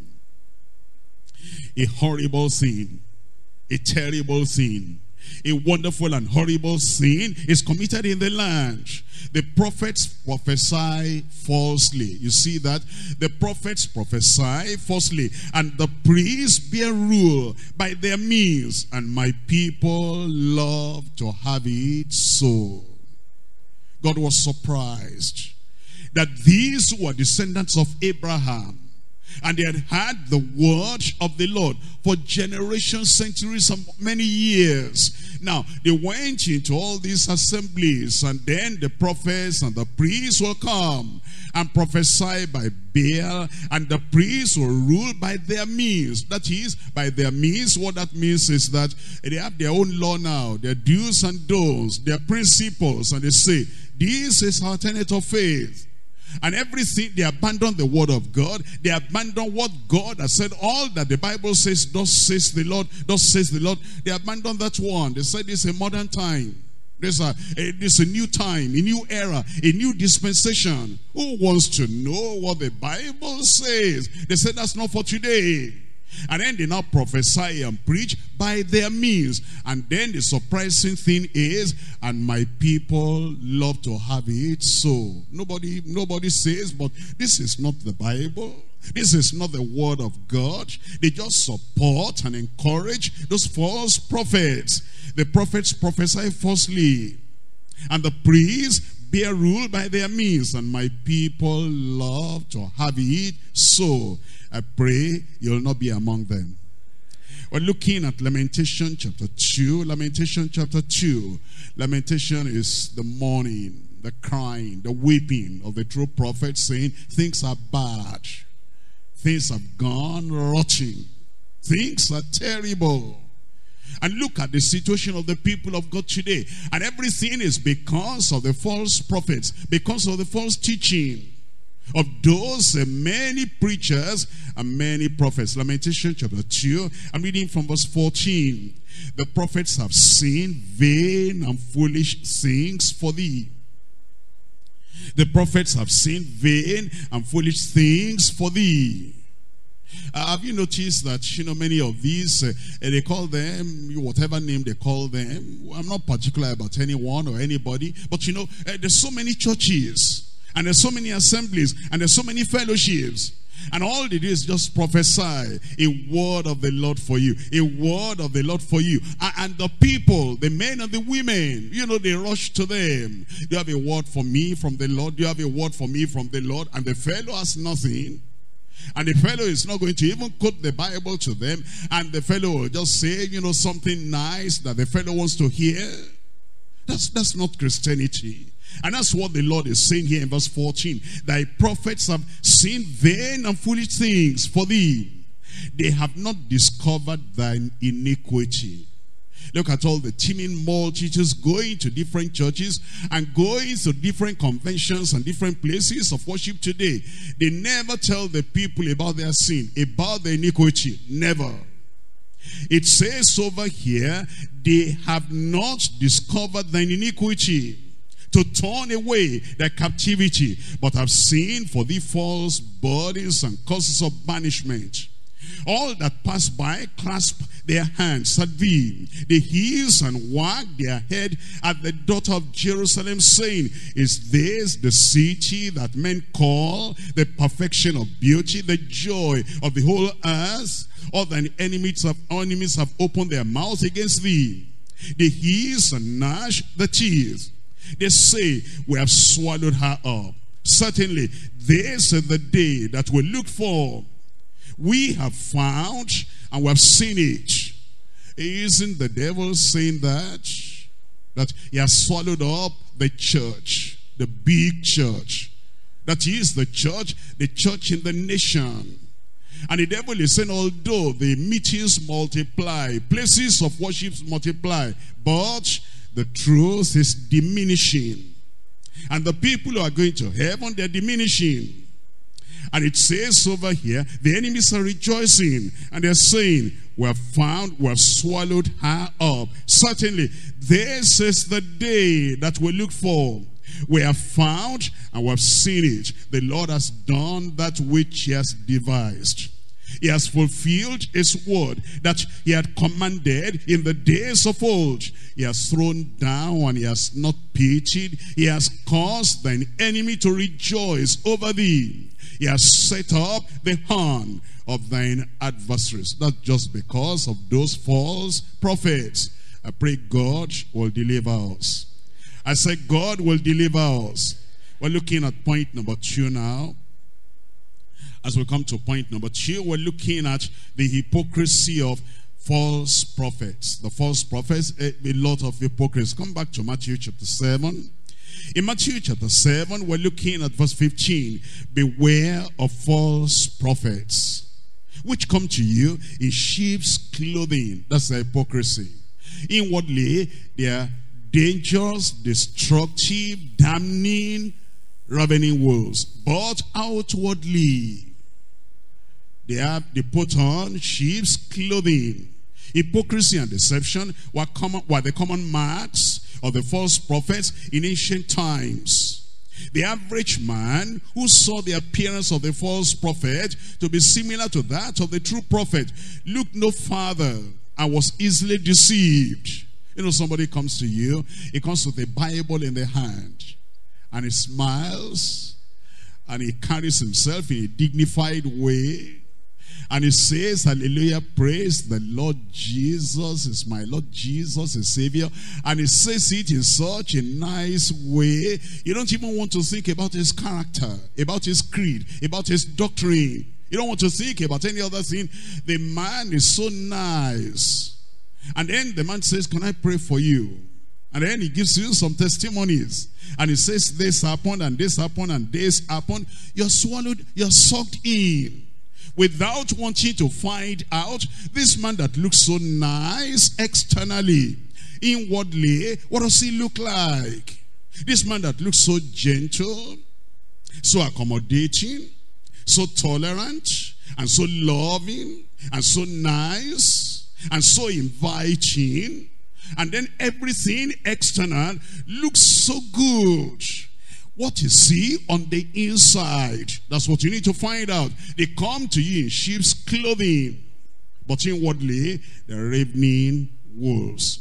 A horrible sin, a terrible sin, a wonderful and horrible sin is committed in the land. The prophets prophesy falsely. You see that? The prophets prophesy falsely. And the priests bear rule by their means. And my people love to have it so. God was surprised that these were descendants of Abraham and they had heard the word of the Lord for generations, centuries, and many years. Now, they went into all these assemblies, and then the prophets and the priests will come and prophesy by Baal, and the priests will rule by their means. That is, by their means, what that means is that they have their own law now, their do's and don'ts, their principles, and they say, this is our tenet of faith. And everything, they abandon the word of God. They abandon what God has said. All that the Bible says, thus says the Lord, thus says the Lord. They abandon that one. They said it's a modern time. There's a, uh, a, eh, there's a new time, a new era, a new dispensation. Who wants to know what the Bible says? They said that's not for today. And then they now prophesy and preach by their means. And then the surprising thing is, and my people love to have it so. Nobody, nobody says, but this is not the Bible. This is not the word of God. They just support and encourage those false prophets. The prophets prophesy falsely. And the priests bear rule by their means. And my people love to have it so. I pray you'll not be among them. We're looking at Lamentation chapter 2. Lamentation chapter 2. Lamentation is the mourning, the crying, the weeping of the true prophet saying things are bad. Things have gone rotting. Things are terrible. And look at the situation of the people of God today. And everything is because of the false prophets, because of the false teaching of those uh, many preachers and many prophets. Lamentation chapter 2, I'm reading from verse 14. The prophets have seen vain and foolish things for thee. The prophets have seen vain and foolish things for thee. Uh, have you noticed that, you know, many of these, uh, they call them, whatever name they call them. I'm not particular about anyone or anybody, but, you know, uh, there's so many churches and there's so many assemblies. And there's so many fellowships. And all they do is just prophesy a word of the Lord for you. A word of the Lord for you. And the people, the men and the women, you know, they rush to them. Do you have a word for me from the Lord? Do you have a word for me from the Lord? And the fellow has nothing. And the fellow is not going to even quote the Bible to them. And the fellow will just say, you know, something nice that the fellow wants to hear. That's, that's not Christianity. And that's what the Lord is saying here in verse 14. Thy prophets have seen vain and foolish things for thee. They have not discovered thine iniquity. Look at all the teeming multitudes going to different churches and going to different conventions and different places of worship today. They never tell the people about their sin, about their iniquity. Never. It says over here, they have not discovered thine iniquity to turn away their captivity, but have seen for thee false burdens and causes of banishment. All that pass by clasp their hands at thee. They hiss and wag their head at the daughter of Jerusalem, saying, Is this the city that men call the perfection of beauty, the joy of the whole earth? All thine enemies have, enemies have opened their mouths against thee. They hiss and gnash the teeth. They say, we have swallowed her up. Certainly, this is the day that we look for. We have found and we have seen it. Isn't the devil saying that? That he has swallowed up the church, the big church. That is the church, the church in the nation. And the devil is saying, although the meetings multiply, places of worship multiply, but the truth is diminishing. And the people who are going to heaven, they're diminishing. And it says over here, the enemies are rejoicing. And they're saying, we have found, we have swallowed her up. Certainly, this is the day that we look for. We have found and we have seen it. The Lord has done that which he has devised. He has fulfilled his word that he had commanded in the days of old. He has thrown down and he has not pitied. He has caused thine enemy to rejoice over thee. He has set up the horn of thine adversaries. Not just because of those false prophets. I pray God will deliver us. I said God will deliver us. We're looking at point number two now. As we come to point number two, we're looking at the hypocrisy of false prophets. The false prophets, a, a lot of hypocrisy. Come back to Matthew chapter 7. In Matthew chapter 7, we're looking at verse 15. Beware of false prophets, which come to you in sheep's clothing. That's the hypocrisy. Inwardly, they are dangerous, destructive, damning, ravening wolves. But outwardly, they have they put on sheep's clothing. Hypocrisy and deception were common were the common marks of the false prophets in ancient times. The average man who saw the appearance of the false prophet to be similar to that of the true prophet looked no farther and was easily deceived. You know, somebody comes to you, he comes with a Bible in the hand, and he smiles, and he carries himself in a dignified way, and he says, hallelujah, praise the Lord Jesus is my Lord Jesus is Savior. And he says it in such a nice way. You don't even want to think about his character, about his creed, about his doctrine. You don't want to think about any other thing. The man is so nice. And then the man says, can I pray for you? And then he gives you some testimonies. And he says, this happened, and this happened, and this happened. You're swallowed, you're sucked in without wanting to find out this man that looks so nice externally, inwardly, what does he look like? This man that looks so gentle, so accommodating, so tolerant, and so loving, and so nice, and so inviting, and then everything external looks so good. What is he on the inside? That's what you need to find out. They come to you in sheep's clothing, but inwardly they're ravening wolves.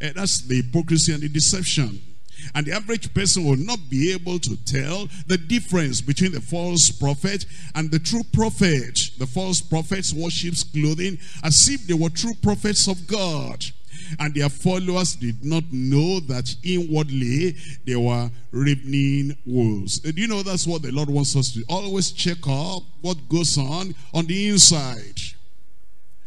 And that's the hypocrisy and the deception. And the average person will not be able to tell the difference between the false prophet and the true prophet. The false prophets wore sheep's clothing as if they were true prophets of God. And their followers did not know that inwardly they were ravening wolves. Uh, do you know that's what the Lord wants us to always check up what goes on on the inside.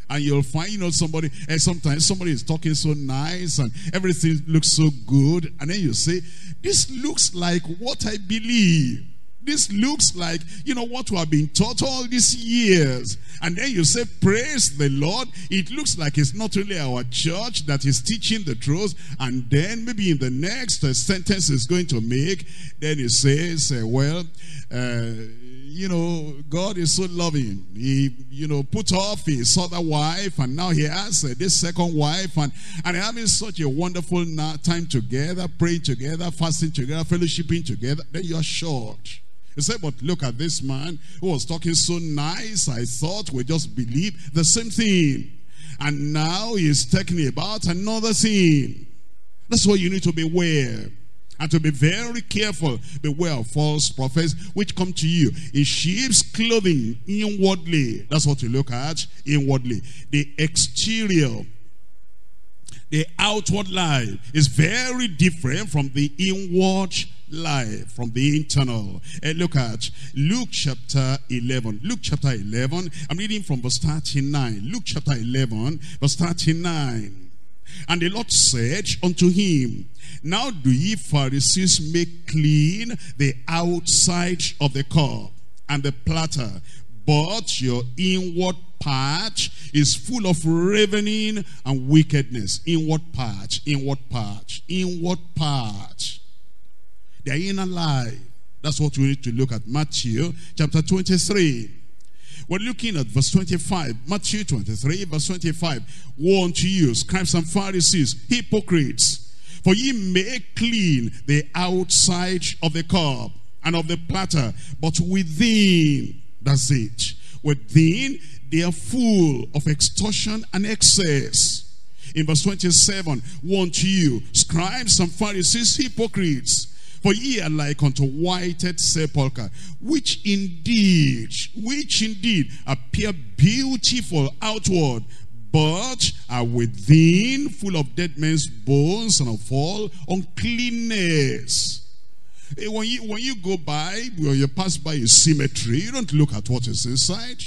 And you'll find, you know, somebody, and sometimes somebody is talking so nice and everything looks so good. And then you say, this looks like what I believe. This looks like, you know, what we have been taught all these years. And then you say, praise the Lord. It looks like it's not only our church that is teaching the truth. And then maybe in the next uh, sentence is going to make, then he says, uh, well, uh, you know, God is so loving. He, you know, put off his other wife and now he has uh, this second wife and, and having such a wonderful time together, praying together, fasting together, fellowshipping together. Then you're short. He said, but look at this man who was talking so nice. I thought we just believe the same thing. And now he's talking about another thing. That's why you need to beware. And to be very careful, beware of false prophets which come to you in sheep's clothing inwardly. That's what you look at inwardly. The exterior, the outward life is very different from the inward life from the internal. And look at Luke chapter 11. Luke chapter 11. I'm reading from verse 39. Luke chapter 11, verse 39. And the Lord said unto him, Now do ye Pharisees make clean the outside of the cup and the platter, but your inward part is full of ravening and wickedness. Inward part, inward part, inward part. Their inner life. That's what we need to look at. Matthew chapter 23. We're looking at verse 25. Matthew 23, verse 25. Woe unto you, scribes and Pharisees, hypocrites. For ye make clean the outside of the cup and of the platter, but within, that's it. Within, they are full of extortion and excess. In verse 27, want you, scribes and Pharisees, hypocrites. For ye are like unto whited sepulchre, which indeed, which indeed appear beautiful outward, but are within full of dead men's bones and of all uncleanness. Eh, when you, when you go by, when you pass by a cemetery, you don't look at what is inside.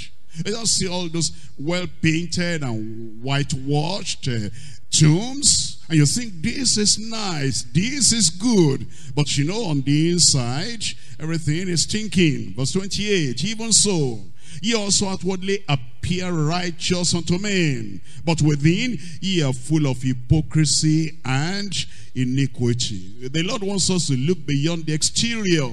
You don't see all those well-painted and whitewashed uh, tombs. And you think, this is nice, this is good. But you know, on the inside, everything is stinking. Verse 28, even so, Ye also outwardly appear righteous unto men, but within ye are full of hypocrisy and iniquity. The Lord wants us to look beyond the exterior.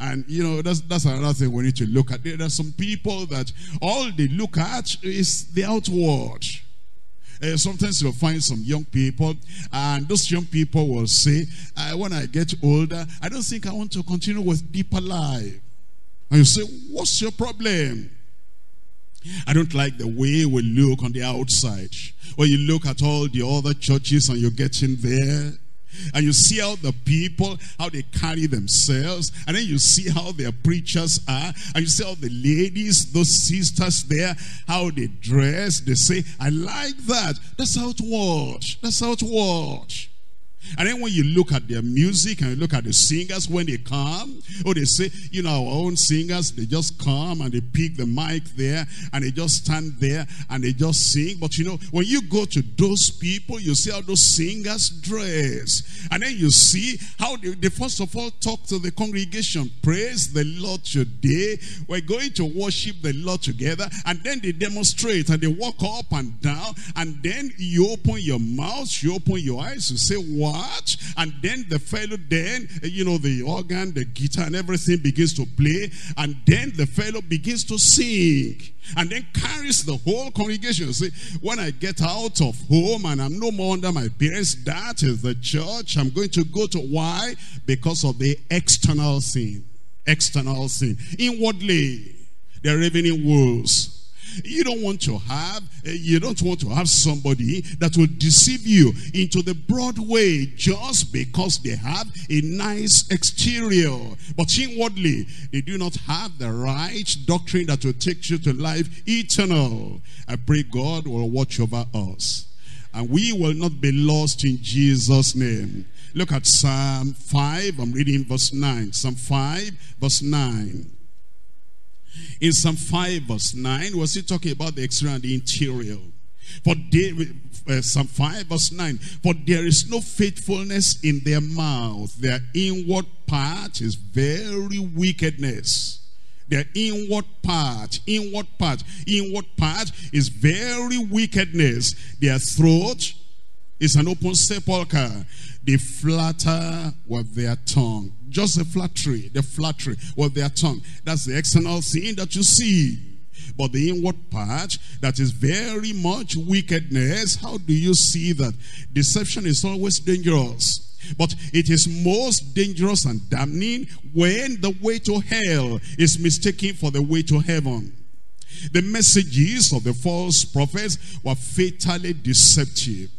And, you know, that's, that's another thing we need to look at. There are some people that all they look at is the outward. Uh, sometimes you'll find some young people, and those young people will say, uh, when I get older, I don't think I want to continue with deeper life. And you say, what's your problem? I don't like the way we look on the outside. When you look at all the other churches and you get in there, and you see how the people, how they carry themselves, and then you see how their preachers are, and you see how the ladies, those sisters there, how they dress, they say, I like that. That's works. That's works. And then when you look at their music and you look at the singers when they come, oh, they say, you know, our own singers, they just come and they pick the mic there and they just stand there and they just sing. But you know, when you go to those people, you see how those singers dress. And then you see how they, they first of all talk to the congregation. Praise the Lord today. We're going to worship the Lord together. And then they demonstrate and they walk up and down. And then you open your mouth, you open your eyes, you say, wow And then the fellow then, you know, the organ, the guitar and everything begins to play. And then the fellow begins to sing. And then carries the whole congregation. See, when I get out of home and I'm no more under my parents, that is the church I'm going to go to. Why? Because of the external sin. External sin. Inwardly, they're ravening wolves you don't want to have, eh, you don't want to have somebody that will deceive you into the broad way just because they have a nice exterior. But inwardly, they do not have the right doctrine that will take you to life eternal. I pray God will watch over us. And we will not be lost in Jesus' name. Look at Psalm 5. I'm reading verse 9. Psalm 5, verse 9. In Psalm 5 verse 9, was he talking about the exterior and the interior? For they, uh, Psalm 5 verse 9, for there is no faithfulness in their mouth. Their inward part is very wickedness. Their inward part, inward part, inward part is very wickedness. Their throat is an open sepulchre. They flatter with their tongue. Just the flattery, the flattery with their tongue. That's the external thing that you see. But the inward part, that is very much wickedness. How do you see that? Deception is always dangerous. But it is most dangerous and damning when the way to hell is mistaken for the way to heaven. The messages of the false prophets were fatally deceptive.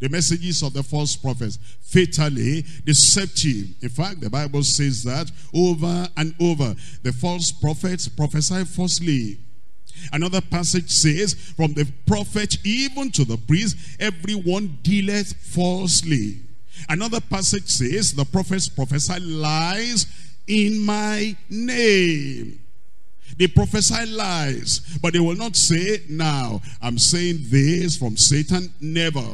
The messages of the false prophets, fatally deceptive. In fact, the Bible says that over and over. The false prophets prophesy falsely. Another passage says, from the prophet even to the priest, everyone dealeth falsely. Another passage says, the prophets prophesy lies in my name. They prophesy lies, but they will not say, now, I'm saying this from Satan. Never.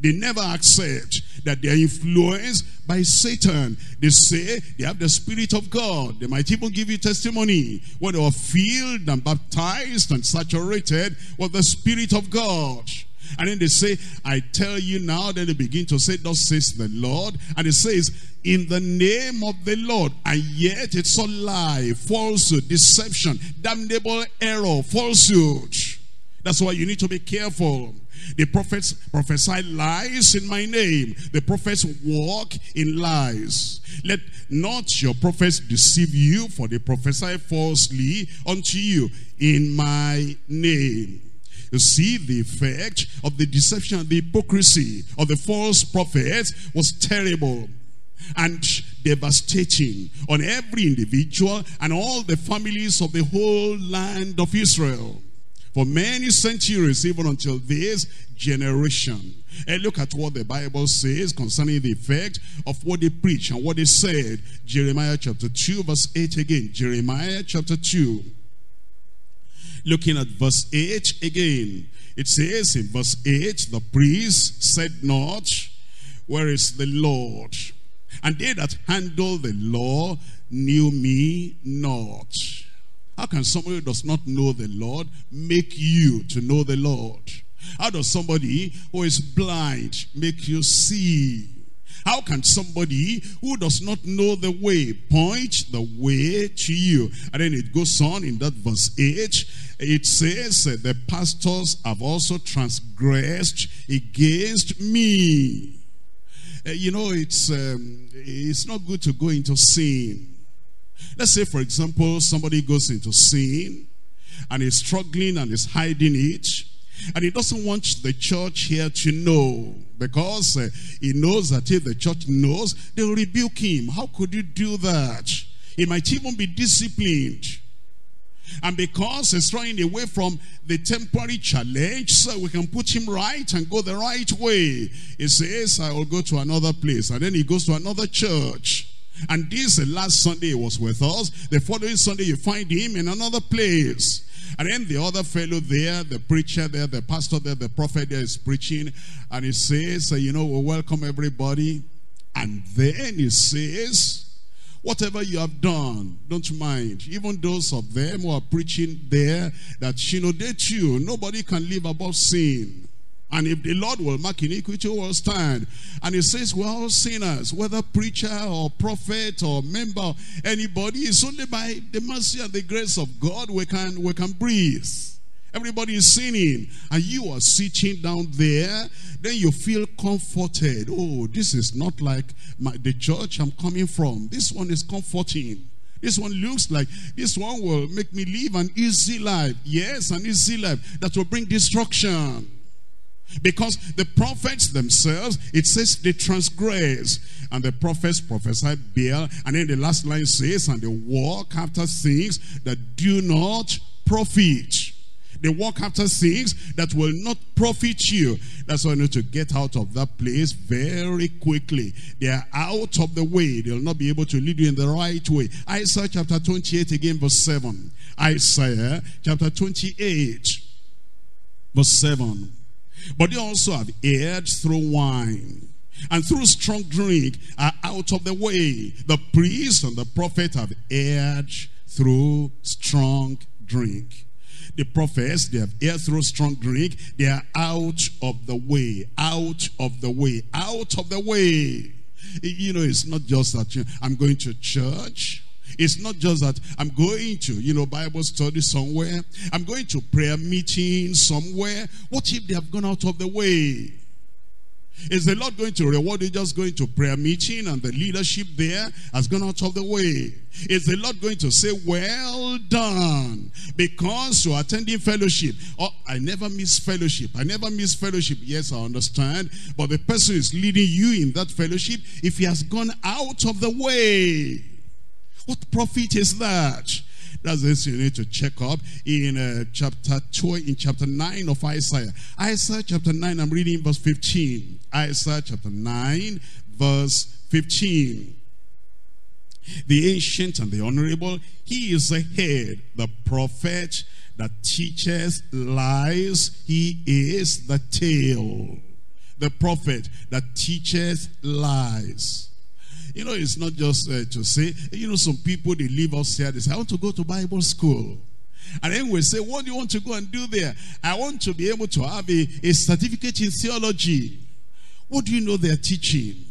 They never accept that they are influenced by Satan. They say they have the Spirit of God. They might even give you testimony when they are filled and baptized and saturated with the Spirit of God. And then they say, I tell you now, then they begin to say, thus says the Lord. And it says, in the name of the Lord. And yet it's a lie, falsehood, deception, damnable error, falsehood. That's why you need to be careful. The prophets prophesy lies in my name. The prophets walk in lies. Let not your prophets deceive you, for they prophesy falsely unto you in my name. You see, the effect of the deception the hypocrisy of the false prophets was terrible and devastating on every individual and all the families of the whole land of Israel. For many centuries, even until this generation. And look at what the Bible says concerning the effect of what they preach and what they said. Jeremiah chapter 2, verse 8 again. Jeremiah chapter 2. Looking at verse 8 again. It says in verse 8, the priest said not, Where is the Lord? And they that handle the law knew me not. How can somebody who does not know the Lord make you to know the Lord? How does somebody who is blind make you see? How can somebody who does not know the way point the way to you? And then it goes on in that verse 8. It says, the pastors have also transgressed against me. Uh, you know, it's, um, it's not good to go into sin. Let's say, for example, somebody goes into sin and is struggling and is hiding it. And he doesn't want the church here to know because uh, he knows that if the church knows, they'll rebuke him. How could you do that? He might even be disciplined. And because he's running away from the temporary challenge, so we can put him right and go the right way. He says, I will go to another place. And then he goes to another church. And this last Sunday was with us. The following Sunday you find him in another place. And then the other fellow there, the preacher there, the pastor there, the prophet there is preaching. And he says, uh, you know, we welcome everybody. And then he says, whatever you have done, don't mind. Even those of them who are preaching there, that, you know, they too, nobody can live above sin. And if the Lord will mark iniquity, will stand. And he says, we're all sinners, whether preacher or prophet or member, anybody. It's only by the mercy and the grace of God we can, we can breathe. Everybody is sinning. And you are sitting down there. Then you feel comforted. Oh, this is not like my, the church I'm coming from. This one is comforting. This one looks like this one will make me live an easy life. Yes, an easy life that will bring destruction. Because the prophets themselves, it says they transgress. And the prophets prophesy Baal. And then the last line says, and they walk after things that do not profit. They walk after things that will not profit you. That's why you need to get out of that place very quickly. They are out of the way. They'll not be able to lead you in the right way. Isaiah chapter 28 again verse 7. Isaiah chapter 28 verse 7. But they also have erred through wine and through strong drink are out of the way. The priest and the prophet have erred through strong drink. The prophets, they have erred through strong drink. They are out of the way, out of the way, out of the way. You know, it's not just that you I'm going to church. It's not just that I'm going to, you know, Bible study somewhere. I'm going to prayer meeting somewhere. What if they have gone out of the way? Is the Lord going to reward you just going to prayer meeting and the leadership there has gone out of the way? Is the Lord going to say, well done, because you're attending fellowship? Oh, I never miss fellowship. I never miss fellowship. Yes, I understand. But the person is leading you in that fellowship, if he has gone out of the way, what profit is that? That's this you need to check up in uh, chapter 2, in chapter 9 of Isaiah. Isaiah chapter 9, I'm reading verse 15. Isaiah chapter 9, verse 15. The ancient and the honorable, he is the head, the prophet that teaches lies, he is the tail. The prophet that teaches lies. You know, it's not just uh, to say, you know, some people, they leave us here, they say, I want to go to Bible school. And then we say, what do you want to go and do there? I want to be able to have a, a certificate in theology. What do you know they're teaching?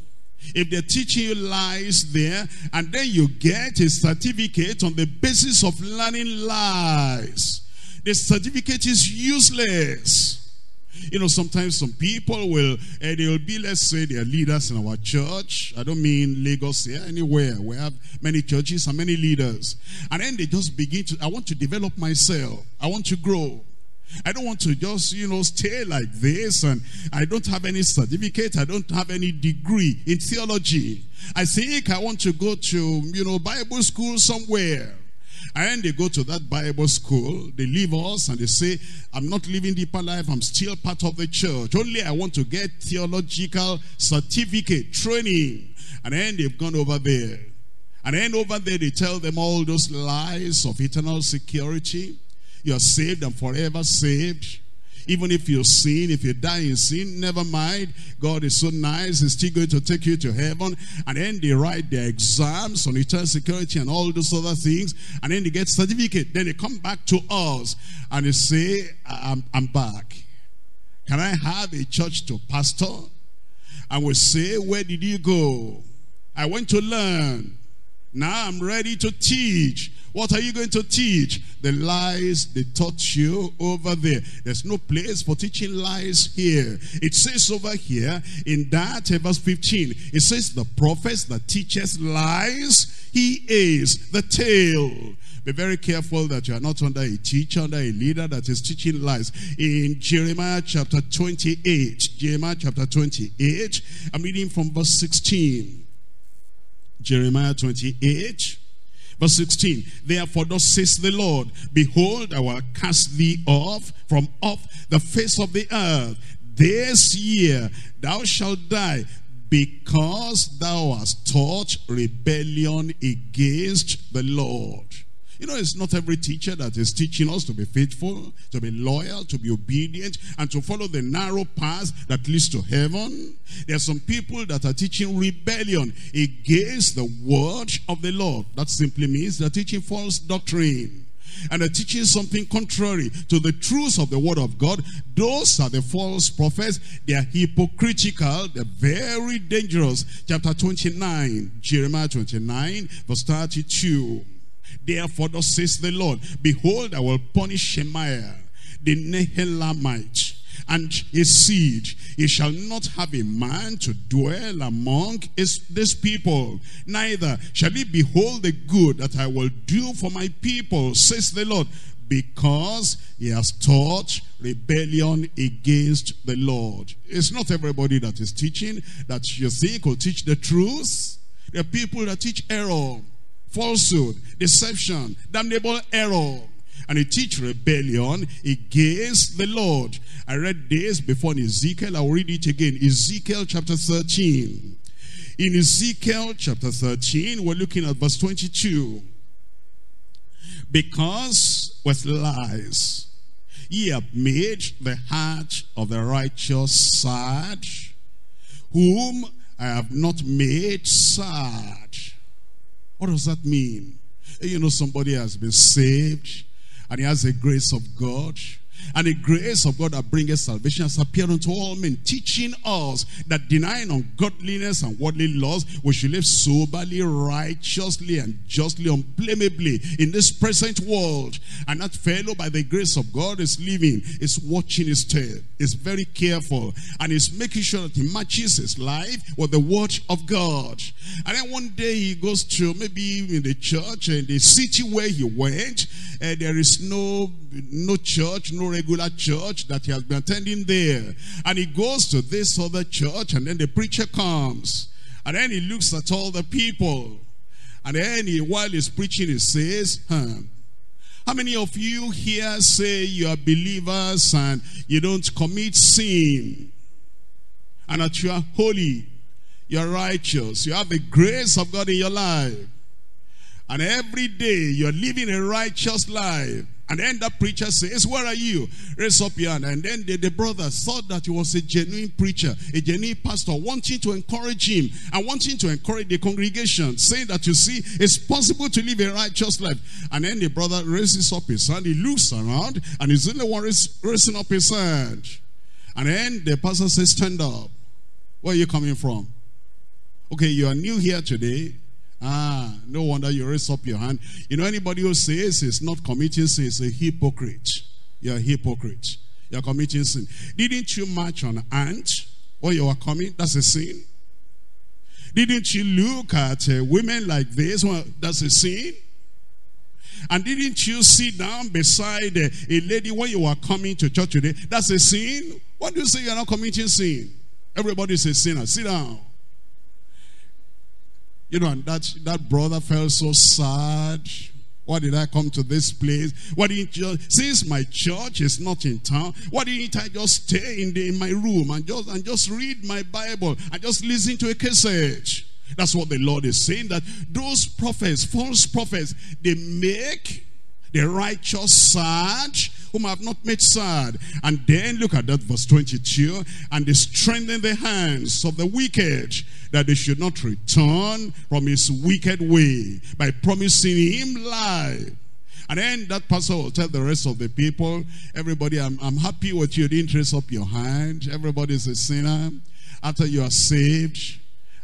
If they're teaching you lies there, and then you get a certificate on the basis of learning lies, the certificate is useless. You know, sometimes some people will, uh, they'll be, let's say, they're leaders in our church. I don't mean Lagos here, anywhere. We have many churches and many leaders. And then they just begin to, I want to develop myself. I want to grow. I don't want to just, you know, stay like this and I don't have any certificate. I don't have any degree in theology. I think I want to go to, you know, Bible school somewhere. And they go to that Bible school, they leave us and they say, I'm not living deeper life, I'm still part of the church. Only I want to get theological certificate, training. And then they've gone over there. And then over there they tell them all those lies of eternal security. You're saved and forever saved. Even if you sin, if you die in sin, never mind. God is so nice, he's still going to take you to heaven. And then they write their exams on eternal security and all those other things. And then they get certificate. Then they come back to us and they say, I'm, I'm back. Can I have a church to pastor? And we say, where did you go? I went to learn. Now I'm ready to teach. What are you going to teach? The lies they taught you over there. There's no place for teaching lies here. It says over here in that uh, verse 15, it says the prophets that teaches lies, he is the tail. Be very careful that you are not under a teacher, under a leader that is teaching lies. In Jeremiah chapter 28, Jeremiah chapter 28, I'm reading from verse 16. Jeremiah 28, Verse 16, Therefore thus says the Lord, Behold, I will cast thee off from off the face of the earth. This year thou shalt die, because thou hast taught rebellion against the Lord. You know, it's not every teacher that is teaching us to be faithful, to be loyal, to be obedient, and to follow the narrow path that leads to heaven. There are some people that are teaching rebellion against the word of the Lord. That simply means they're teaching false doctrine and they're teaching something contrary to the truth of the word of God, those are the false prophets. They are hypocritical. They're very dangerous. Chapter 29, Jeremiah 29, verse 32. Therefore, thus says the Lord, Behold, I will punish Shemaiah, the Nehelamite, and his seed. He shall not have a man to dwell among his, this people. Neither shall he behold the good that I will do for my people, says the Lord, because he has taught rebellion against the Lord. It's not everybody that is teaching that you think will teach the truth. There are people that teach error falsehood, deception, damnable error. And he teach rebellion against the Lord. I read this before in Ezekiel. I'll read it again. Ezekiel chapter 13. In Ezekiel chapter 13, we're looking at verse 22. Because with lies ye have made the heart of the righteous sad, whom I have not made sad what does that mean? You know, somebody has been saved and he has the grace of God and the grace of God that bringeth salvation has appeared unto all men, teaching us that denying ungodliness and worldly laws, we should live soberly, righteously, and justly, unblameably in this present world. And that fellow, by the grace of God, is living, is watching his tail, is very careful, and is making sure that he matches his life with the word of God. And then one day he goes to maybe in the church, in the city where he went, and there is no, no church, no regular church that he has been attending there. And he goes to this other church and then the preacher comes. And then he looks at all the people. And then he, while he's preaching, he says, huh, how many of you here say you are believers and you don't commit sin? And that you are holy, you are righteous, you have the grace of God in your life. And every day you're living a righteous life. And then that preacher says, where are you? Raise up your hand. And then the, the brother thought that he was a genuine preacher, a genuine pastor, wanting to encourage him and wanting to encourage the congregation, saying that you see, it's possible to live a righteous life. And then the brother raises up his hand, he looks around, and he's the only one raising up his hand. And then the pastor says, stand up. Where are you coming from? Okay, you are new here today. Ah, no wonder you raise up your hand. You know, anybody who says he's not committing sin is a hypocrite. You're a hypocrite. You're committing sin. Didn't you march on ant while you were coming? That's a sin. Didn't you look at uh, women like this? Well, that's a sin. And didn't you sit down beside uh, a lady when you were coming to church today? That's a sin. What do you say you're not committing sin? Everybody's a sinner. Sit down. You know, and that, that brother felt so sad. Why did I come to this place? Why didn't you, since my church is not in town, why didn't I just stay in, the, in my room and just, and just read my Bible and just listen to a cassette? That's what the Lord is saying, that those prophets, false prophets, they make the righteous sad, whom I have not made sad. And then look at that verse 22, and they strengthen the hands of the wicked, that they should not return from his wicked way, by promising him life. And then that pastor will tell the rest of the people, everybody, I'm, I'm happy with you. didn't raise up your hand. Everybody's a sinner. After you are saved,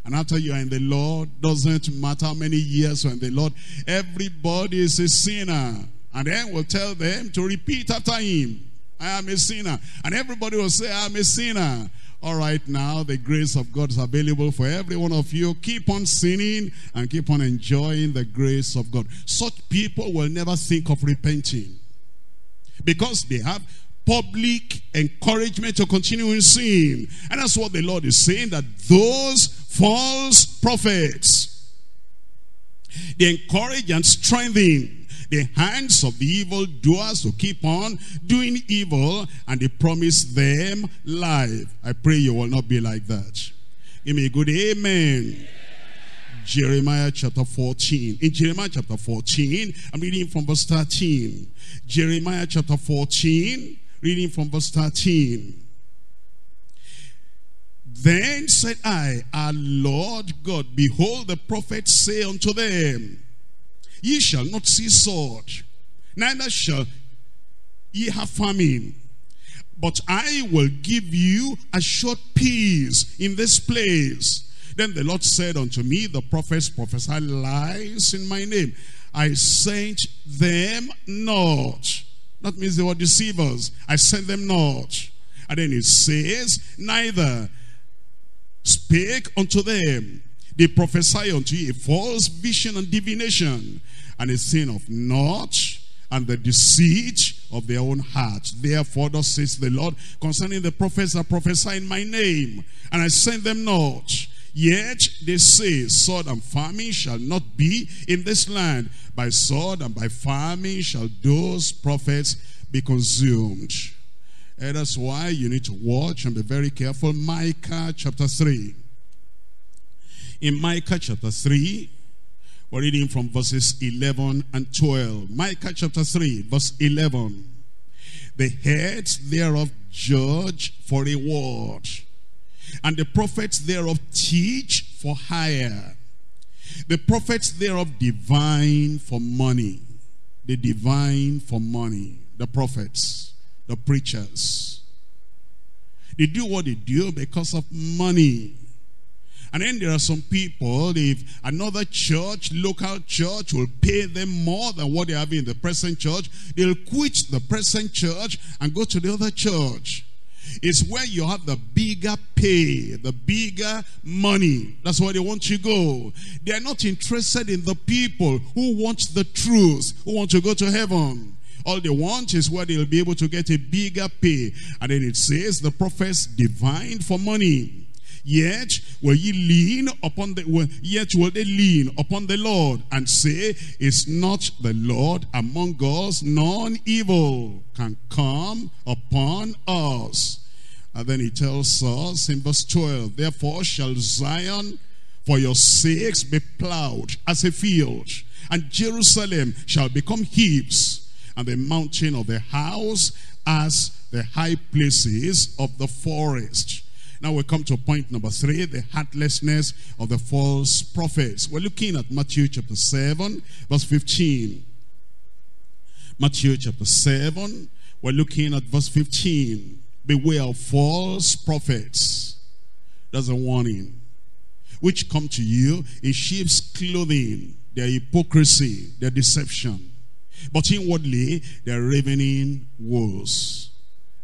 and after you are in the Lord, doesn't matter how many years you're in the Lord, everybody is a sinner. And then we'll tell them to repeat after him. I am a sinner. And everybody will say, I am a sinner. All right, now the grace of God is available for every one of you. Keep on sinning and keep on enjoying the grace of God. Such people will never think of repenting because they have public encouragement to continue in sin. And that's what the Lord is saying, that those false prophets, they encourage and strengthen the hands of the evil doers to keep on doing evil and they promise them life. I pray you will not be like that. Give me a good amen. Jeremiah chapter 14. In Jeremiah chapter 14, I'm reading from verse 13. Jeremiah chapter 14, reading from verse 13. Then said I, Our Lord God, behold, the prophets say unto them, Ye shall not see sword, neither shall ye have famine. But I will give you a short peace in this place. Then the Lord said unto me, The prophets prophesy lies in my name. I sent them not. That means they were deceivers. I sent them not. And then it says, Neither spake unto them. They prophesy unto you a false vision and divination and a sin of naught and the deceit of their own heart. Therefore, thus says the Lord, concerning the prophets that prophesy in my name, and I send them not. Yet they say, sword and famine shall not be in this land. By sword and by famine shall those prophets be consumed. And that's why you need to watch and be very careful. Micah chapter 3. In Micah chapter 3, we're reading from verses 11 and 12. Micah chapter 3, verse 11. The heads thereof judge for reward, and the prophets thereof teach for hire. The prophets thereof divine for money. The divine for money. The prophets, the preachers. They do what they do because of money. And then there are some people, if another church, local church, will pay them more than what they have in the present church, they'll quit the present church and go to the other church. It's where you have the bigger pay, the bigger money. That's why they want you to go. They are not interested in the people who want the truth, who want to go to heaven. All they want is where they'll be able to get a bigger pay. And then it says the prophets divined for money. Yet will ye lean upon the yet will they lean upon the Lord and say, Is not the Lord among us? None evil can come upon us. And then he tells us in verse 12, Therefore shall Zion for your sakes be plowed as a field, and Jerusalem shall become heaps, and the mountain of the house as the high places of the forest. Now we come to point number three, the heartlessness of the false prophets. We're looking at Matthew chapter 7, verse 15. Matthew chapter 7, we're looking at verse 15. Beware of false prophets. That's a warning. Which come to you in sheep's clothing. Their hypocrisy, their deception. But inwardly, they're ravening wolves.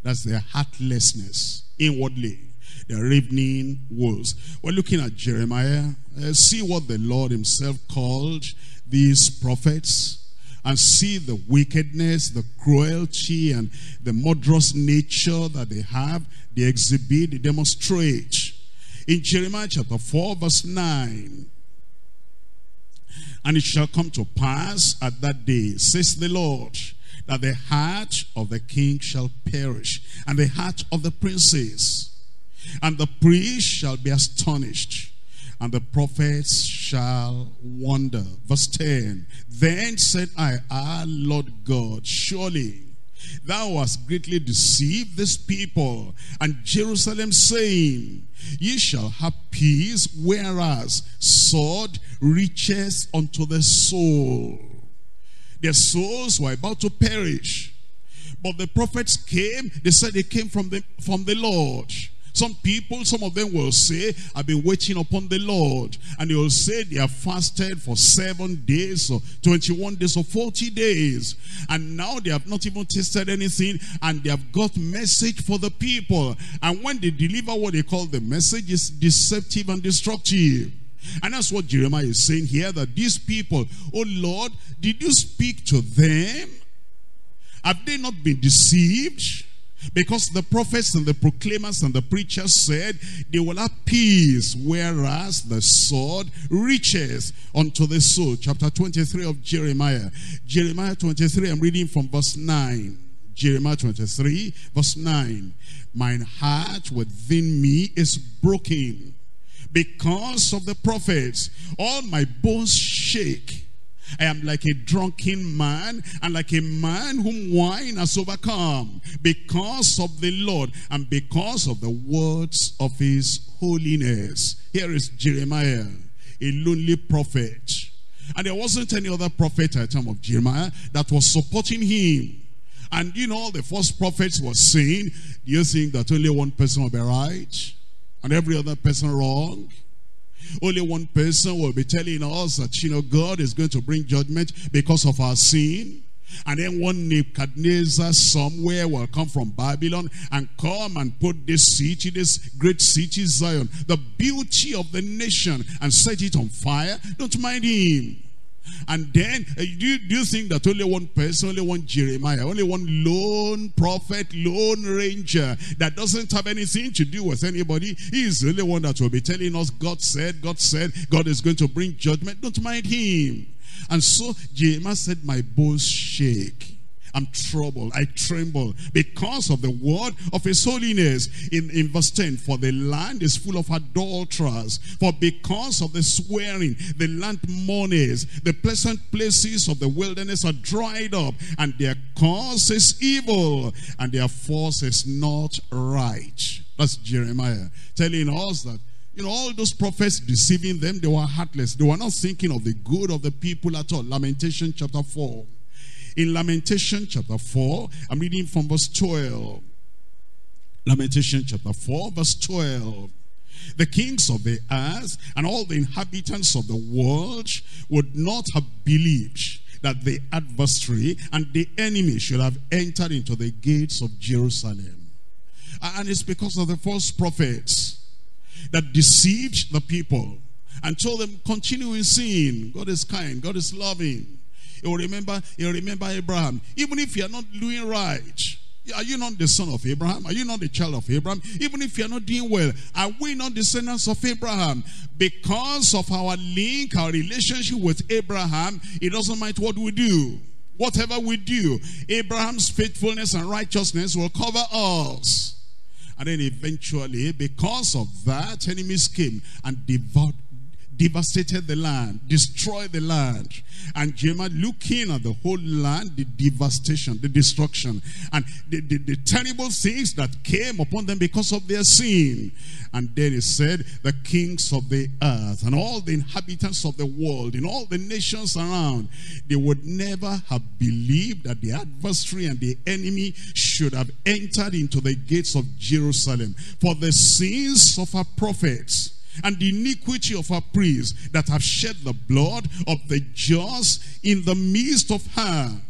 That's their heartlessness. Inwardly the ravening wolves. We're looking at Jeremiah. Uh, see what the Lord himself called these prophets and see the wickedness, the cruelty, and the murderous nature that they have, they exhibit, they demonstrate. In Jeremiah chapter 4, verse 9, And it shall come to pass at that day, says the Lord, that the heart of the king shall perish, and the heart of the princess, and the priest shall be astonished, and the prophets shall wonder. Verse 10, Then said I, Ah, Lord God, surely Thou hast greatly deceived this people and Jerusalem, saying, Ye shall have peace, whereas sword reaches unto the soul. Their souls were about to perish. But the prophets came, they said they came from the, from the Lord. Some people, some of them will say, I've been waiting upon the Lord. And they will say they have fasted for seven days or 21 days or 40 days. And now they have not even tasted anything and they have got message for the people. And when they deliver what they call the message is deceptive and destructive. And that's what Jeremiah is saying here, that these people, oh Lord, did you speak to them? Have they not been deceived? Because the prophets and the proclaimers and the preachers said they will have peace, whereas the sword reaches unto the soul. Chapter 23 of Jeremiah. Jeremiah 23, I'm reading from verse 9. Jeremiah 23, verse 9. Mine heart within me is broken because of the prophets. All my bones shake. I am like a drunken man and like a man whom wine has overcome because of the Lord and because of the words of his holiness. Here is Jeremiah, a lonely prophet. And there wasn't any other prophet at the time of Jeremiah that was supporting him. And you know, the first prophets were saying, do you think that only one person will be right? And every other person wrong? Only one person will be telling us that, you know, God is going to bring judgment because of our sin. And then one Nebuchadnezzar somewhere will come from Babylon and come and put this city, this great city Zion, the beauty of the nation, and set it on fire. Don't mind him. And then, uh, do, you, do you think that only one person, only one Jeremiah, only one lone prophet, lone ranger that doesn't have anything to do with anybody, he is the only one that will be telling us, God said, God said, God is going to bring judgment. Don't mind him. And so Jeremiah said, my bones shake. I'm troubled. I tremble because of the word of his holiness. In, in verse 10, for the land is full of adulterers. For because of the swearing, the land mourns. The pleasant places of the wilderness are dried up. And their cause is evil. And their force is not right. That's Jeremiah telling us that you know, all those prophets deceiving them, they were heartless. They were not thinking of the good of the people at all. Lamentation chapter 4. In Lamentation chapter 4, I'm reading from verse 12. Lamentation chapter 4, verse 12. The kings of the earth and all the inhabitants of the world would not have believed that the adversary and the enemy should have entered into the gates of Jerusalem. And it's because of the false prophets that deceived the people and told them, continue in sin. God is kind. God is loving. You remember, you remember Abraham. Even if you're not doing right, are you not the son of Abraham? Are you not the child of Abraham? Even if you're not doing well, are we not descendants of Abraham? Because of our link, our relationship with Abraham, it doesn't matter what we do. Whatever we do, Abraham's faithfulness and righteousness will cover us. And then eventually, because of that, enemies came and devoured devastated the land, destroyed the land. And Jeremiah looking at the whole land, the devastation, the destruction, and the, the, the, terrible things that came upon them because of their sin. And then he said, the kings of the earth and all the inhabitants of the world, in all the nations around, they would never have believed that the adversary and the enemy should have entered into the gates of Jerusalem. For the sins of our prophets, and the iniquity of our priests that have shed the blood of the just in the midst of her.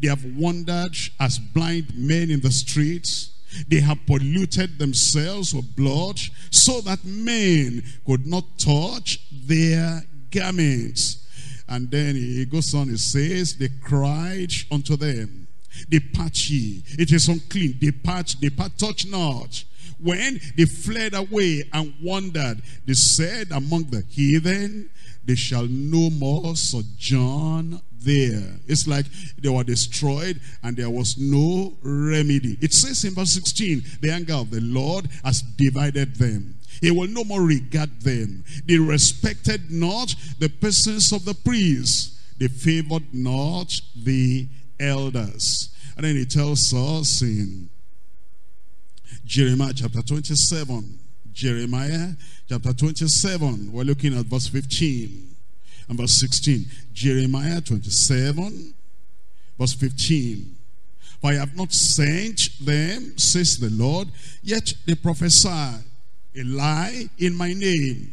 They have wandered as blind men in the streets. They have polluted themselves with blood so that men could not touch their garments. And then he goes on, he says, they cried unto them, Depart ye, it is unclean, depart, depart, touch not When they fled away and wandered, they said among the heathen, they shall no more sojourn there. It's like they were destroyed and there was no remedy. It says in verse 16, the anger of the Lord has divided them. He will no more regard them. They respected not the persons of the priests. They favored not the elders. And then he tells us in Jeremiah chapter 27. Jeremiah chapter 27. We're looking at verse 15 and verse 16. Jeremiah 27, verse 15. For I have not sent them, says the Lord, yet they prophesy a lie in my name,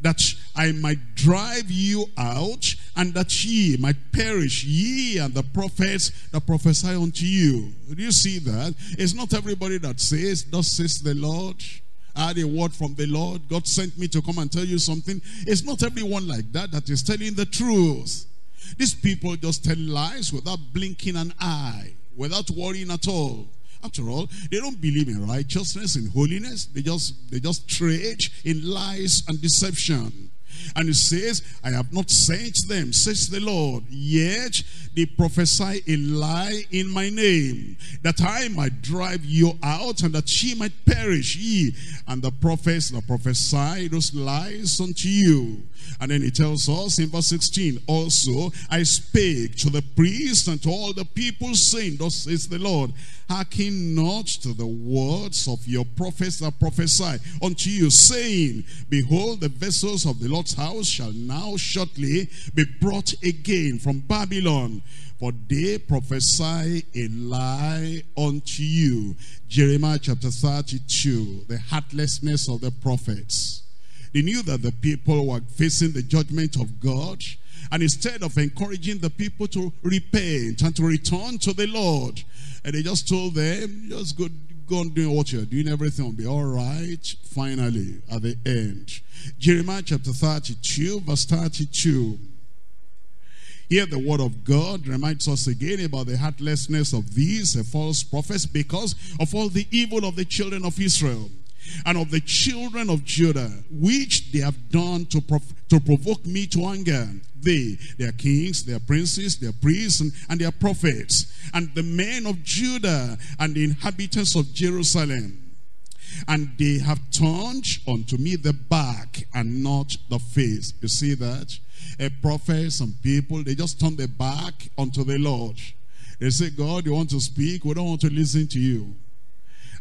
that I might drive you out, and that ye might perish, ye and the prophets that prophesy unto you. Do you see that? It's not everybody that says, thus says the Lord. I had a word from the Lord. God sent me to come and tell you something. It's not everyone like that that is telling the truth. These people just tell lies without blinking an eye, without worrying at all. After all, they don't believe in righteousness, in holiness. They just, they just trade in lies and deception. And he says, I have not sent them, says the Lord. Yet they prophesy a lie in my name, that I might drive you out, and that she might perish, ye. And the prophets that prophesy those lies unto you. And then he tells us in verse 16, Also I spake to the priests and to all the people, saying, Thus says the Lord, hearken not to the words of your prophets that prophesy unto you, saying, Behold, the vessels of the Lord's house shall now shortly be brought again from Babylon. For they prophesy a lie unto you. Jeremiah chapter 32, the heartlessness of the prophets. They knew that the people were facing the judgment of God. And instead of encouraging the people to repent and to return to the Lord, and they just told them, just go, go doing what you're doing, everything will be all right. Finally, at the end. Jeremiah chapter 32, verse 32. Here the word of God reminds us again about the heartlessness of these false prophets because of all the evil of the children of Israel and of the children of Judah, which they have done to, to provoke me to anger. They, their kings, their princes, their priests, and, and their prophets, and the men of Judah, and the inhabitants of Jerusalem. And they have turned unto me the back and not the face. You see that? A prophet, some people, they just turn the back unto the Lord. They say, God, you want to speak? We don't want to listen to you.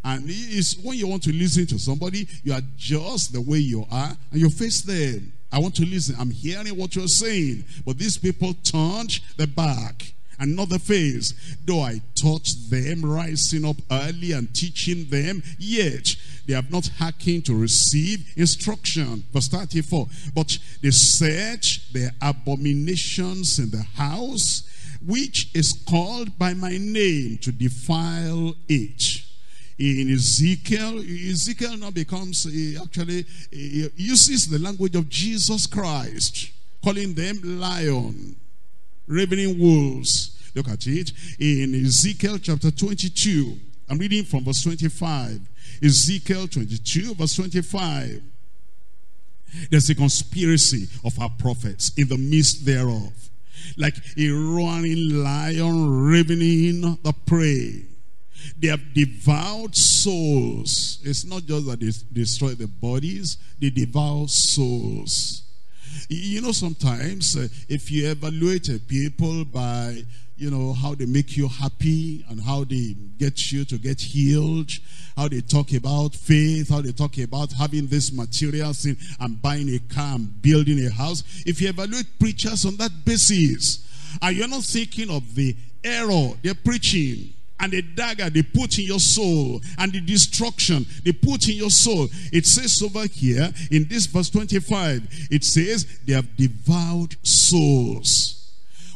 And it's when you want to listen to somebody, you are just the way you are, and you face them. I want to listen. I'm hearing what you're saying. But these people turned the back and not the face. Though I taught them rising up early and teaching them, yet they have not hearkened to receive instruction. Verse 34. But they search their abominations in the house, which is called by my name to defile it in Ezekiel, Ezekiel now becomes uh, actually uh, uses the language of Jesus Christ, calling them lion, ravening wolves. Look at it in Ezekiel chapter 22. I'm reading from verse 25. Ezekiel 22, verse 25. There's a conspiracy of our prophets in the midst thereof. Like a roaring lion ravening the prey. They have devoured souls. It's not just that they destroy the bodies, they devour souls. You know, sometimes uh, if you evaluate a people by, you know, how they make you happy and how they get you to get healed, how they talk about faith, how they talk about having this material thing and buying a car and building a house. If you evaluate preachers on that basis, and you're not thinking of the error they're preaching, and the dagger they put in your soul and the destruction they put in your soul. It says over here in this verse 25, it says they have devoured souls.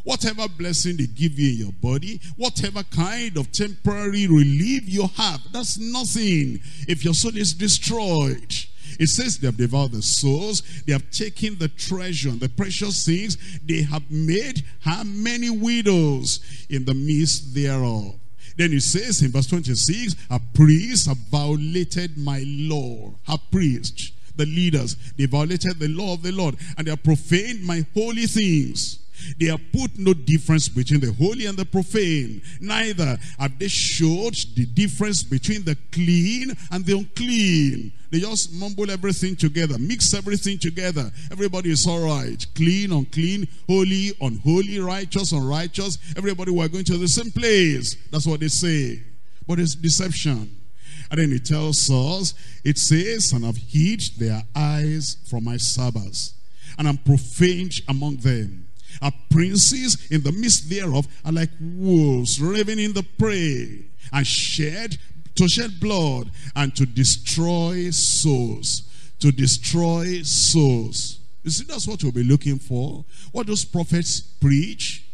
Whatever blessing they give you in your body, whatever kind of temporary relief you have, that's nothing if your soul is destroyed. It says they have devoured the souls, they have taken the treasure and the precious things, they have made how many widows in the midst thereof. Then he says in verse 26, a priest have violated my law. A priest, the leaders, they violated the law of the Lord and they have profaned my holy things. They have put no difference between the holy and the profane. Neither have they showed the difference between the clean and the unclean. They just mumble everything together, mix everything together. Everybody is all right. Clean, unclean, holy, unholy, righteous, unrighteous. Everybody were going to the same place. That's what they say. But it's deception. And then it tells us, it says, and I've hid their eyes from my Sabbaths, and I'm profaned among them. Our princes in the midst thereof are like wolves ravening in the prey and shed to shed blood and to destroy souls. To destroy souls. You see, that's what we'll be looking for. What those prophets preach,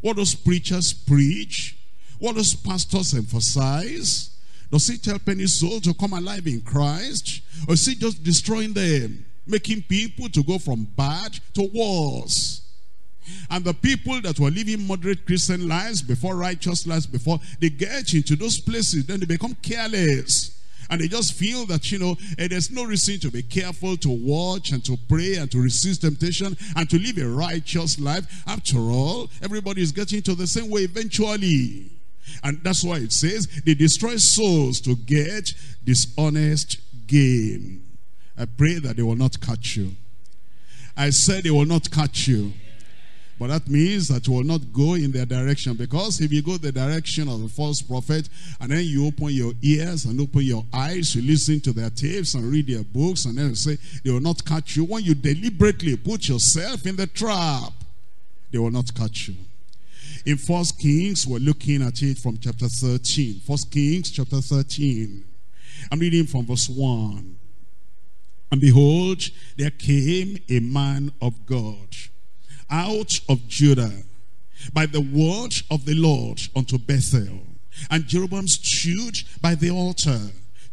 what those preachers preach, what those pastors emphasize. Does it help any soul to come alive in Christ? Or is it just destroying them? Making people to go from bad to worse? And the people that were living moderate Christian lives before righteous lives before, they get into those places, then they become careless. And they just feel that, you know, eh, there's no reason to be careful, to watch and to pray and to resist temptation and to live a righteous life. After all, everybody is getting to the same way eventually. And that's why it says, they destroy souls to get dishonest gain. I pray that they will not catch you. I said they will not catch you. But that means that you will not go in their direction. Because if you go the direction of the false prophet, and then you open your ears and open your eyes, you listen to their tapes and read their books, and then say, they will not catch you. When you deliberately put yourself in the trap, they will not catch you. In First Kings, we're looking at it from chapter 13. First Kings, chapter 13. I'm reading from verse 1. And behold, there came a man of God out of Judah by the word of the Lord unto Bethel. And Jeroboam stood by the altar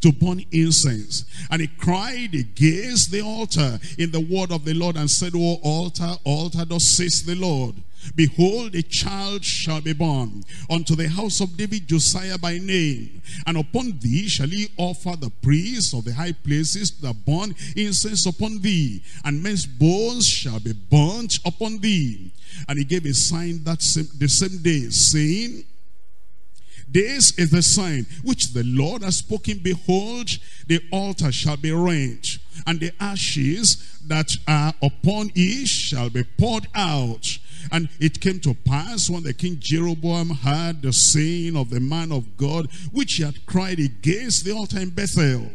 to burn incense. And he cried against the altar in the word of the Lord and said, O altar, altar, thus says the Lord, Behold, a child shall be born unto the house of David Josiah by name. And upon thee shall he offer the priests of the high places that burn incense upon thee. And men's bones shall be burnt upon thee. And he gave a sign that same, the same day, saying, this is the sign which the Lord has spoken. Behold, the altar shall be rent, and the ashes that are upon it shall be poured out. And it came to pass when the king Jeroboam heard the saying of the man of God, which he had cried against the altar in Bethel,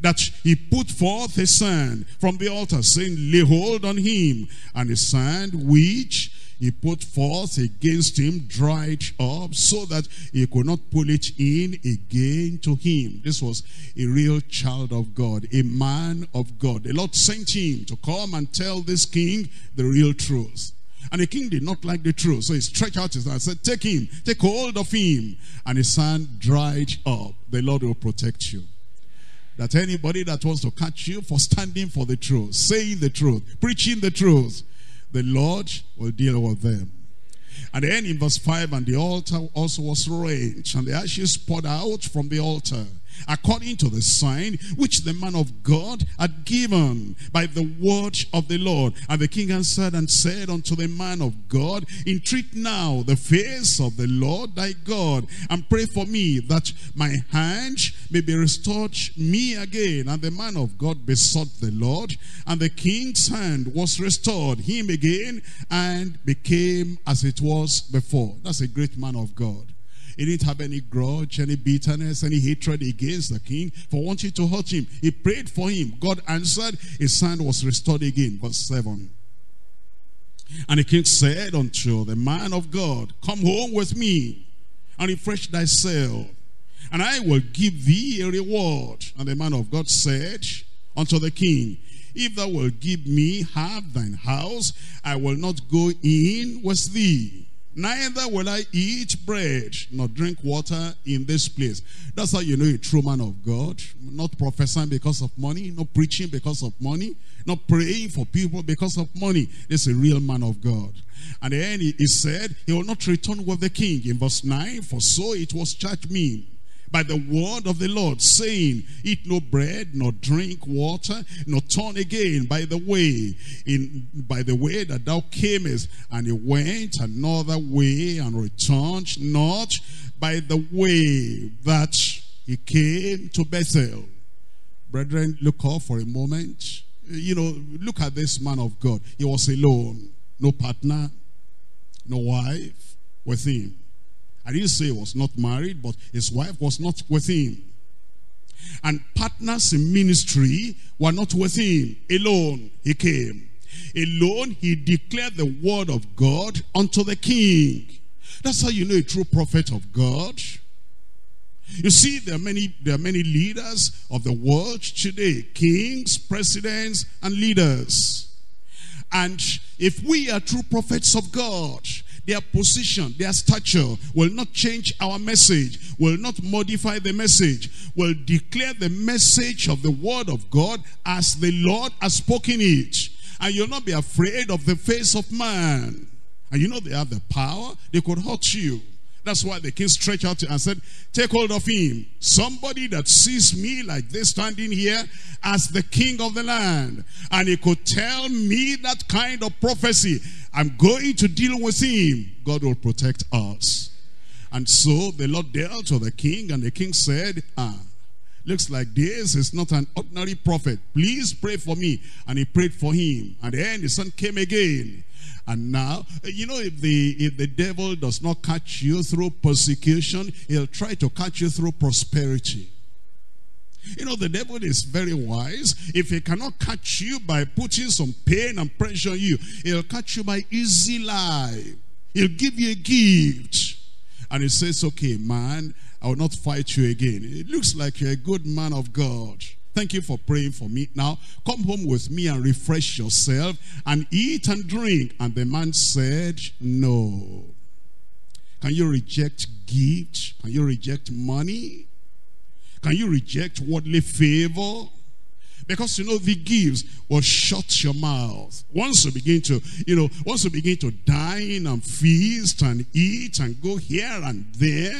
that he put forth his hand from the altar, saying, Lay hold on him. And his hand, which he put forth against him dried up so that he could not pull it in again to him. This was a real child of God, a man of God. The Lord sent him to come and tell this king the real truth. And the king did not like the truth. So he stretched out his hand and said, take him, take hold of him. And his hand dried up. The Lord will protect you. That anybody that wants to catch you for standing for the truth, saying the truth, preaching the truth, the Lord will deal with them. And then in verse 5, and the altar also was rent, and the ashes poured out from the altar according to the sign which the man of God had given by the word of the Lord. And the king answered and said unto the man of God, Entreat now the face of the Lord thy God, and pray for me that my hand may be restored me again. And the man of God besought the Lord, and the king's hand was restored him again, and became as it was before. That's a great man of God. He didn't have any grudge, any bitterness, any hatred against the king for wanting to hurt him. He prayed for him. God answered. His son was restored again. Verse 7. And the king said unto the man of God, Come home with me and refresh thyself, and I will give thee a reward. And the man of God said unto the king, If thou wilt give me half thine house, I will not go in with thee. Neither will I eat bread nor drink water in this place. That's how you know a true man of God. Not prophesying because of money, not preaching because of money, not praying for people because of money. This is a real man of God. And then he, he said, he will not return with the king. In verse 9, for so it was charged me by the word of the Lord, saying, Eat no bread, nor drink water, nor turn again by the way, in by the way that thou camest. And he went another way and returned not by the way that he came to Bethel. Brethren, look up for a moment. You know, look at this man of God. He was alone, no partner, no wife with him. I didn't say he was not married, but his wife was not with him. And partners in ministry were not with him. Alone he came. Alone he declared the word of God unto the king. That's how you know a true prophet of God. You see, there are many, there are many leaders of the world today. Kings, presidents, and leaders. And if we are true prophets of God, their position, their stature will not change our message, will not modify the message, will declare the message of the word of God as the Lord has spoken it. And you'll not be afraid of the face of man. And you know they have the power, they could hurt you. That's why the king stretched out and said, take hold of him. Somebody that sees me like this standing here as the king of the land. And he could tell me that kind of prophecy. I'm going to deal with him. God will protect us. And so the Lord dealt to the king and the king said, ah, looks like this is not an ordinary prophet. Please pray for me. And he prayed for him. And then the son came again. And now, eh, you know, if the, if the devil does not catch you through persecution, he'll try to catch you through prosperity. You know, the devil is very wise. If he cannot catch you by putting some pain and pressure on you, he'll catch you by easy life. He'll give you a gift. And he says, okay, man, I will not fight you again. It looks like you're a good man of God. Thank you for praying for me. Now, come home with me and refresh yourself and eat and drink. And the man said, no. Can you reject gift? Can you reject money? Can you reject worldly favor? Because you know the gifts will shut your mouth. Once you begin to, you know, once you begin to dine and feast and eat and go here and there,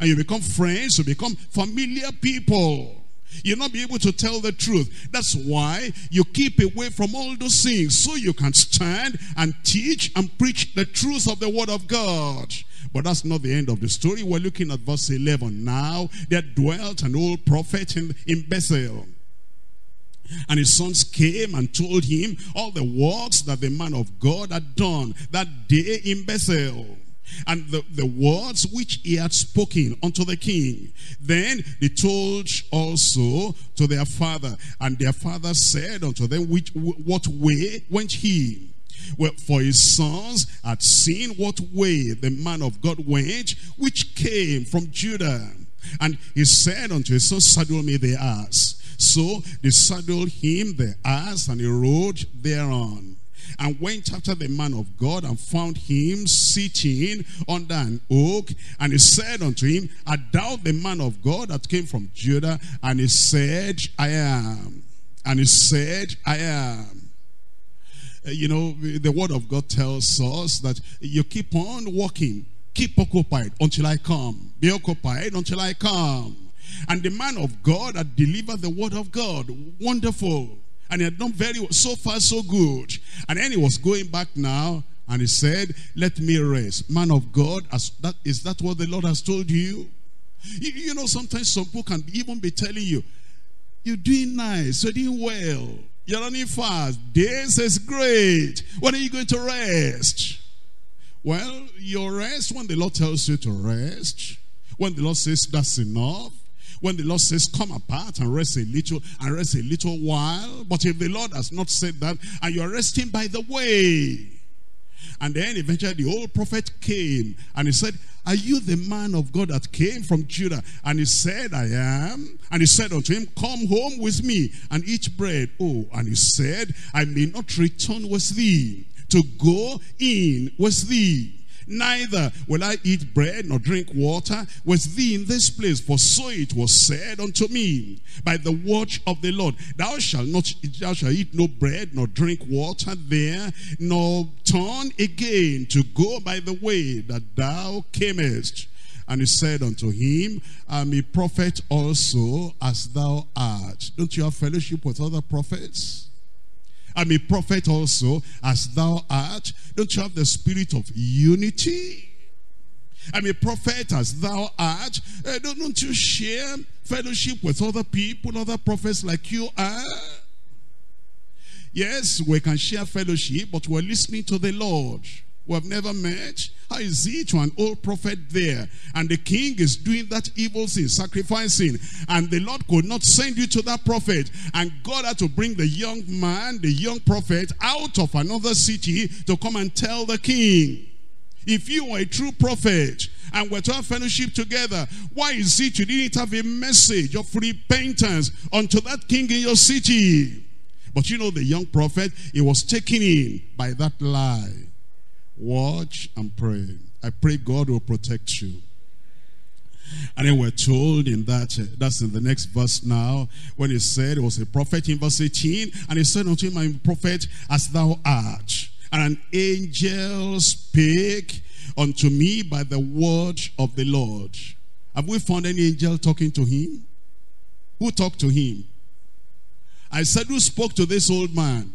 and you become friends, you become familiar people. You'll not be able to tell the truth. That's why you keep away from all those things so you can stand and teach and preach the truth of the word of God. But that's not the end of the story. We're looking at verse 11. Now there dwelt an old prophet in, in Bethel. And his sons came and told him all the works that the man of God had done that day in Bethel and the, the words which he had spoken unto the king. Then they told also to their father, and their father said unto them, which, what way went he? Well, for his sons had seen what way the man of God went, which came from Judah. And he said unto his son, saddle me the ass. So they saddled him the ass, and he rode thereon and went after the man of God and found him sitting under an oak. And he said unto him, Art thou the man of God that came from Judah? And he said, I am. And he said, I am. Uh, you know, the word of God tells us that you keep on walking. Keep occupied until I come. Be occupied until I come. And the man of God had delivered the word of God. Wonderful. And he had done very well. So far, so good. And then he was going back now. And he said, let me rest. Man of God, as that, is that what the Lord has told you? you? You know, sometimes some people can even be telling you, you're doing nice, you're doing well. You're running fast. This is great. When are you going to rest? Well, your rest when the Lord tells you to rest. When the Lord says that's enough. When the Lord says, come apart and rest a little and rest a little while. But if the Lord has not said that and you're resting by the way. And then eventually the old prophet came and he said, are you the man of God that came from Judah? And he said, I am. And he said unto him, come home with me and eat bread. Oh, and he said, I may not return with thee to go in with thee. Neither will I eat bread nor drink water with thee in this place. For so it was said unto me by the watch of the Lord, Thou shalt not thou shalt eat no bread nor drink water there, nor turn again to go by the way that thou camest. And he said unto him, I'm a prophet also as thou art. Don't you have fellowship with other prophets? I'm a prophet also, as thou art. Don't you have the spirit of unity? I'm a prophet as thou art. Uh, don't, don't you share fellowship with other people, other prophets like you are? Yes, we can share fellowship, but we're listening to the Lord we have never met. How is it to an old prophet there? And the king is doing that evil sin, sacrificing. And the Lord could not send you to that prophet. And God had to bring the young man, the young prophet, out of another city to come and tell the king. If you are a true prophet and we're to have fellowship together, why is it you didn't have a message of repentance unto that king in your city? But you know the young prophet, he was taken in by that lie. Watch and pray. I pray God will protect you. And then we're told in that, uh, that's in the next verse now, when he said, it was a prophet in verse 18, and he said unto him, I am a prophet as thou art. And an angel spake unto me by the word of the Lord. Have we found any angel talking to him? Who talked to him? I said, who spoke to this old man?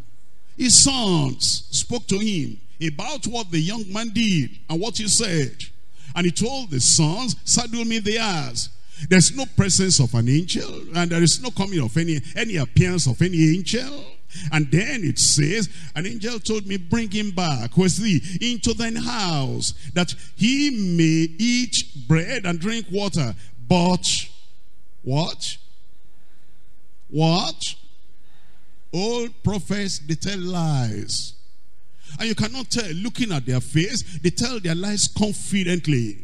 His sons spoke to him about what the young man did and what he said. And he told the sons, saddle me the ass. There's no presence of an angel, and there is no coming of any, any appearance of any angel. And then it says, an angel told me, bring him back with thee into thine house, that he may eat bread and drink water. But, what? What? Old prophets, they tell lies. And you cannot tell, looking at their face, they tell their lies confidently.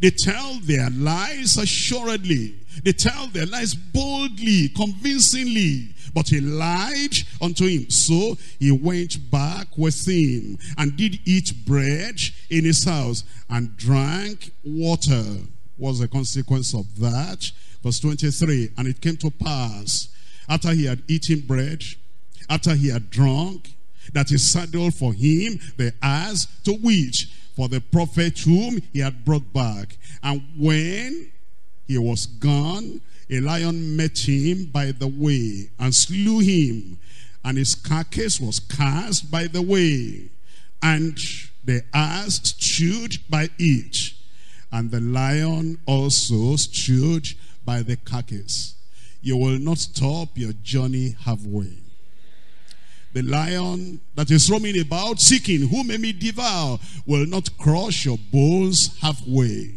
They tell their lies assuredly. They tell their lies boldly, convincingly. But he lied unto him. So he went back with him and did eat bread in his house and drank water. Was the consequence of that? Verse 23, and it came to pass, after he had eaten bread, after he had drunk, that he saddled for him the ass to which for the prophet whom he had brought back. And when he was gone, a lion met him by the way and slew him. And his carcass was cast by the way. And the ass stood by it. And the lion also stood by the carcass. You will not stop your journey halfway the lion that is roaming about seeking whom may devour will not crush your bones halfway.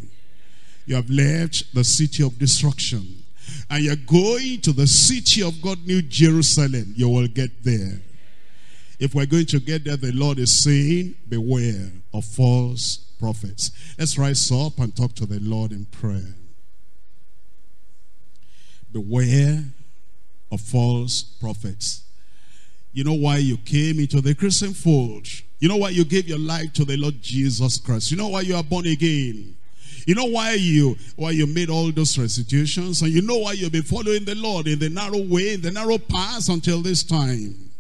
You have left the city of destruction and you're going to the city of God, New Jerusalem. You will get there. If we're going to get there, the Lord is saying, beware of false prophets. Let's rise up and talk to the Lord in prayer. Beware of false prophets. You know why you came into the Christian fold. You know why you gave your life to the Lord Jesus Christ. You know why you are born again. You know why you why you made all those restitutions. And you know why you've been following the Lord in the narrow way, in the narrow path until this time.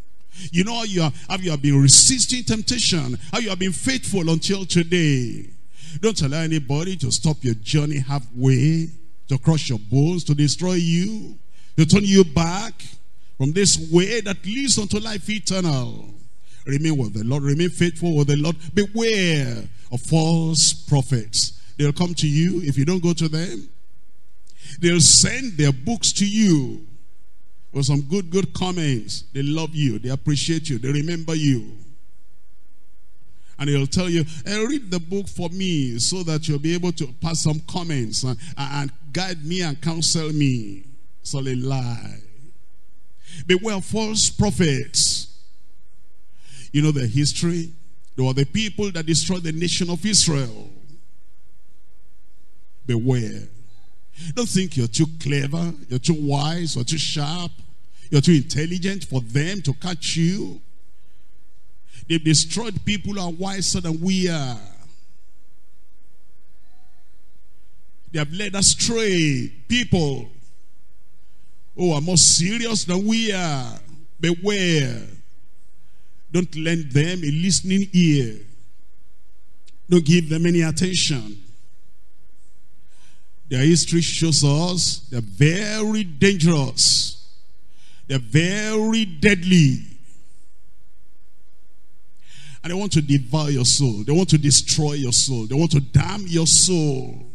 You know how you, are, how you have been resisting temptation. How you have been faithful until today. Don't allow anybody to stop your journey halfway. To crush your bones, to destroy you. To turn you back from this way that leads unto life eternal. Remain with the Lord. Remain faithful with the Lord. Beware of false prophets. They'll come to you if you don't go to them. They'll send their books to you with some good, good comments. They love you. They appreciate you. They remember you. And they'll tell you, hey, read the book for me so that you'll be able to pass some comments and, and guide me and counsel me. It's all a lie. Beware false prophets. You know the history? They were the people that destroyed the nation of Israel. Beware. Don't think you're too clever, you're too wise, or too sharp, you're too intelligent for them to catch you. They've destroyed people who are wiser than we are. They have led astray people Oh, who are more serious than we are. Beware. Don't lend them a listening ear. Don't give them any attention. Their history shows us they're very dangerous. They're very deadly. And they want to devour your soul. They want to destroy your soul. They want to damn your soul.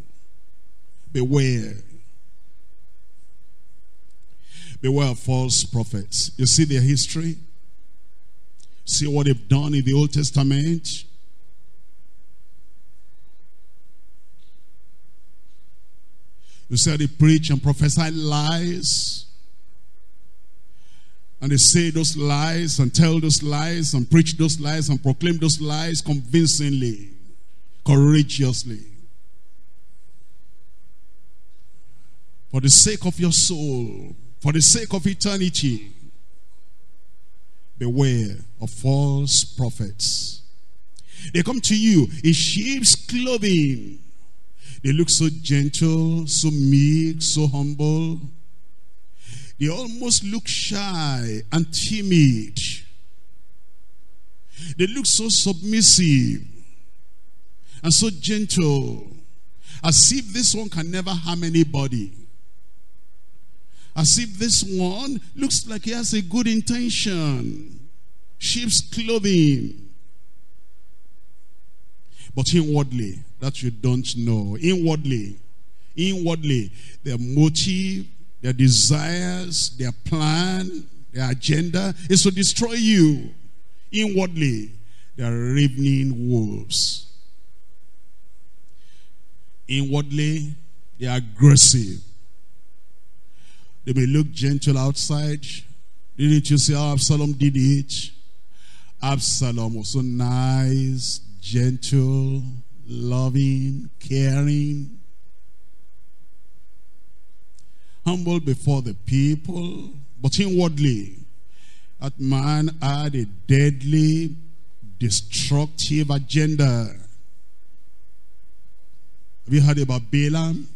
Beware. Beware of false prophets. You see their history? See what they've done in the Old Testament? You see they preach and prophesy lies. And they say those lies and tell those lies and preach those lies and proclaim those lies convincingly, courageously. For the sake of your soul, for the sake of eternity, beware of false prophets. They come to you in sheep's clothing. They look so gentle, so meek, so humble. They almost look shy and timid. They look so submissive and so gentle. As if this one can never harm anybody. As if this one looks like he has a good intention. Sheep's clothing. But inwardly, that you don't know. Inwardly, inwardly, their motive, their desires, their plan, their agenda is to destroy you. Inwardly, they are ravening wolves. Inwardly, they are aggressive. They may look gentle outside. Didn't you see how Absalom did it? Absalom was so nice, gentle, loving, caring, humble before the people, but inwardly, that man had a deadly, destructive agenda. Have you heard about Balaam?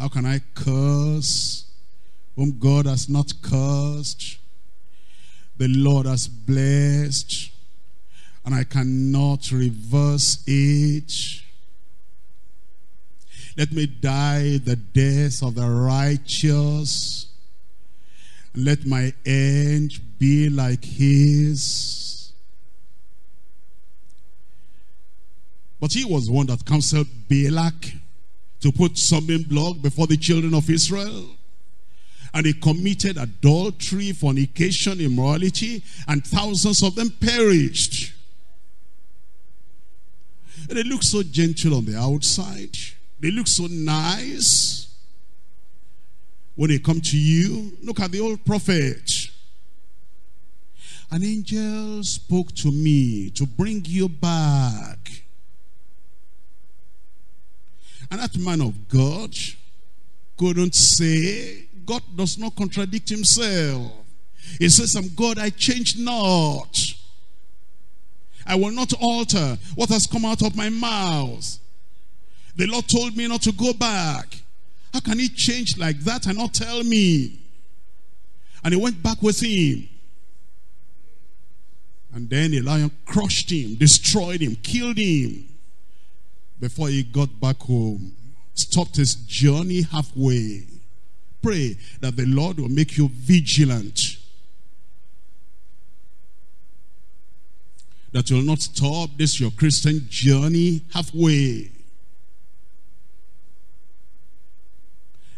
How can I curse whom God has not cursed? The Lord has blessed, and I cannot reverse it. Let me die the death of the righteous. And let my end be like his. But he was one that counseled Balak to put stumbling block before the children of Israel. And they committed adultery, fornication, immorality, and thousands of them perished. And they look so gentle on the outside. They look so nice. When they come to you, look at the old prophet. An angel spoke to me to bring you back and that man of God couldn't say, God does not contradict himself. He says, I'm God, I change not. I will not alter what has come out of my mouth. The Lord told me not to go back. How can he change like that and not tell me? And he went back with him. And then the lion crushed him, destroyed him, killed him before he got back home. Stopped his journey halfway. Pray that the Lord will make you vigilant. That you'll not stop this your Christian journey halfway.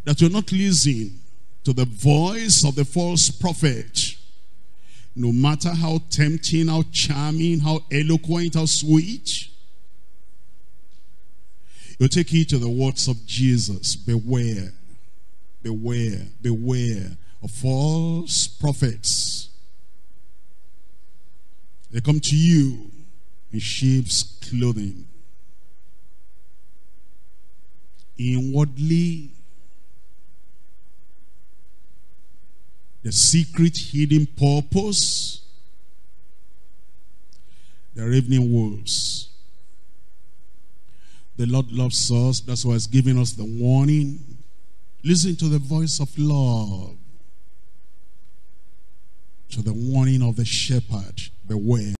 That you'll not listen to the voice of the false prophet. No matter how tempting, how charming, how eloquent, how sweet you take heed to the words of Jesus. Beware, beware, beware of false prophets. They come to you in sheep's clothing. Inwardly, the secret hidden purpose, the ravening wolves The Lord loves us. That's why he's giving us the warning. Listen to the voice of love. To the warning of the shepherd. Beware.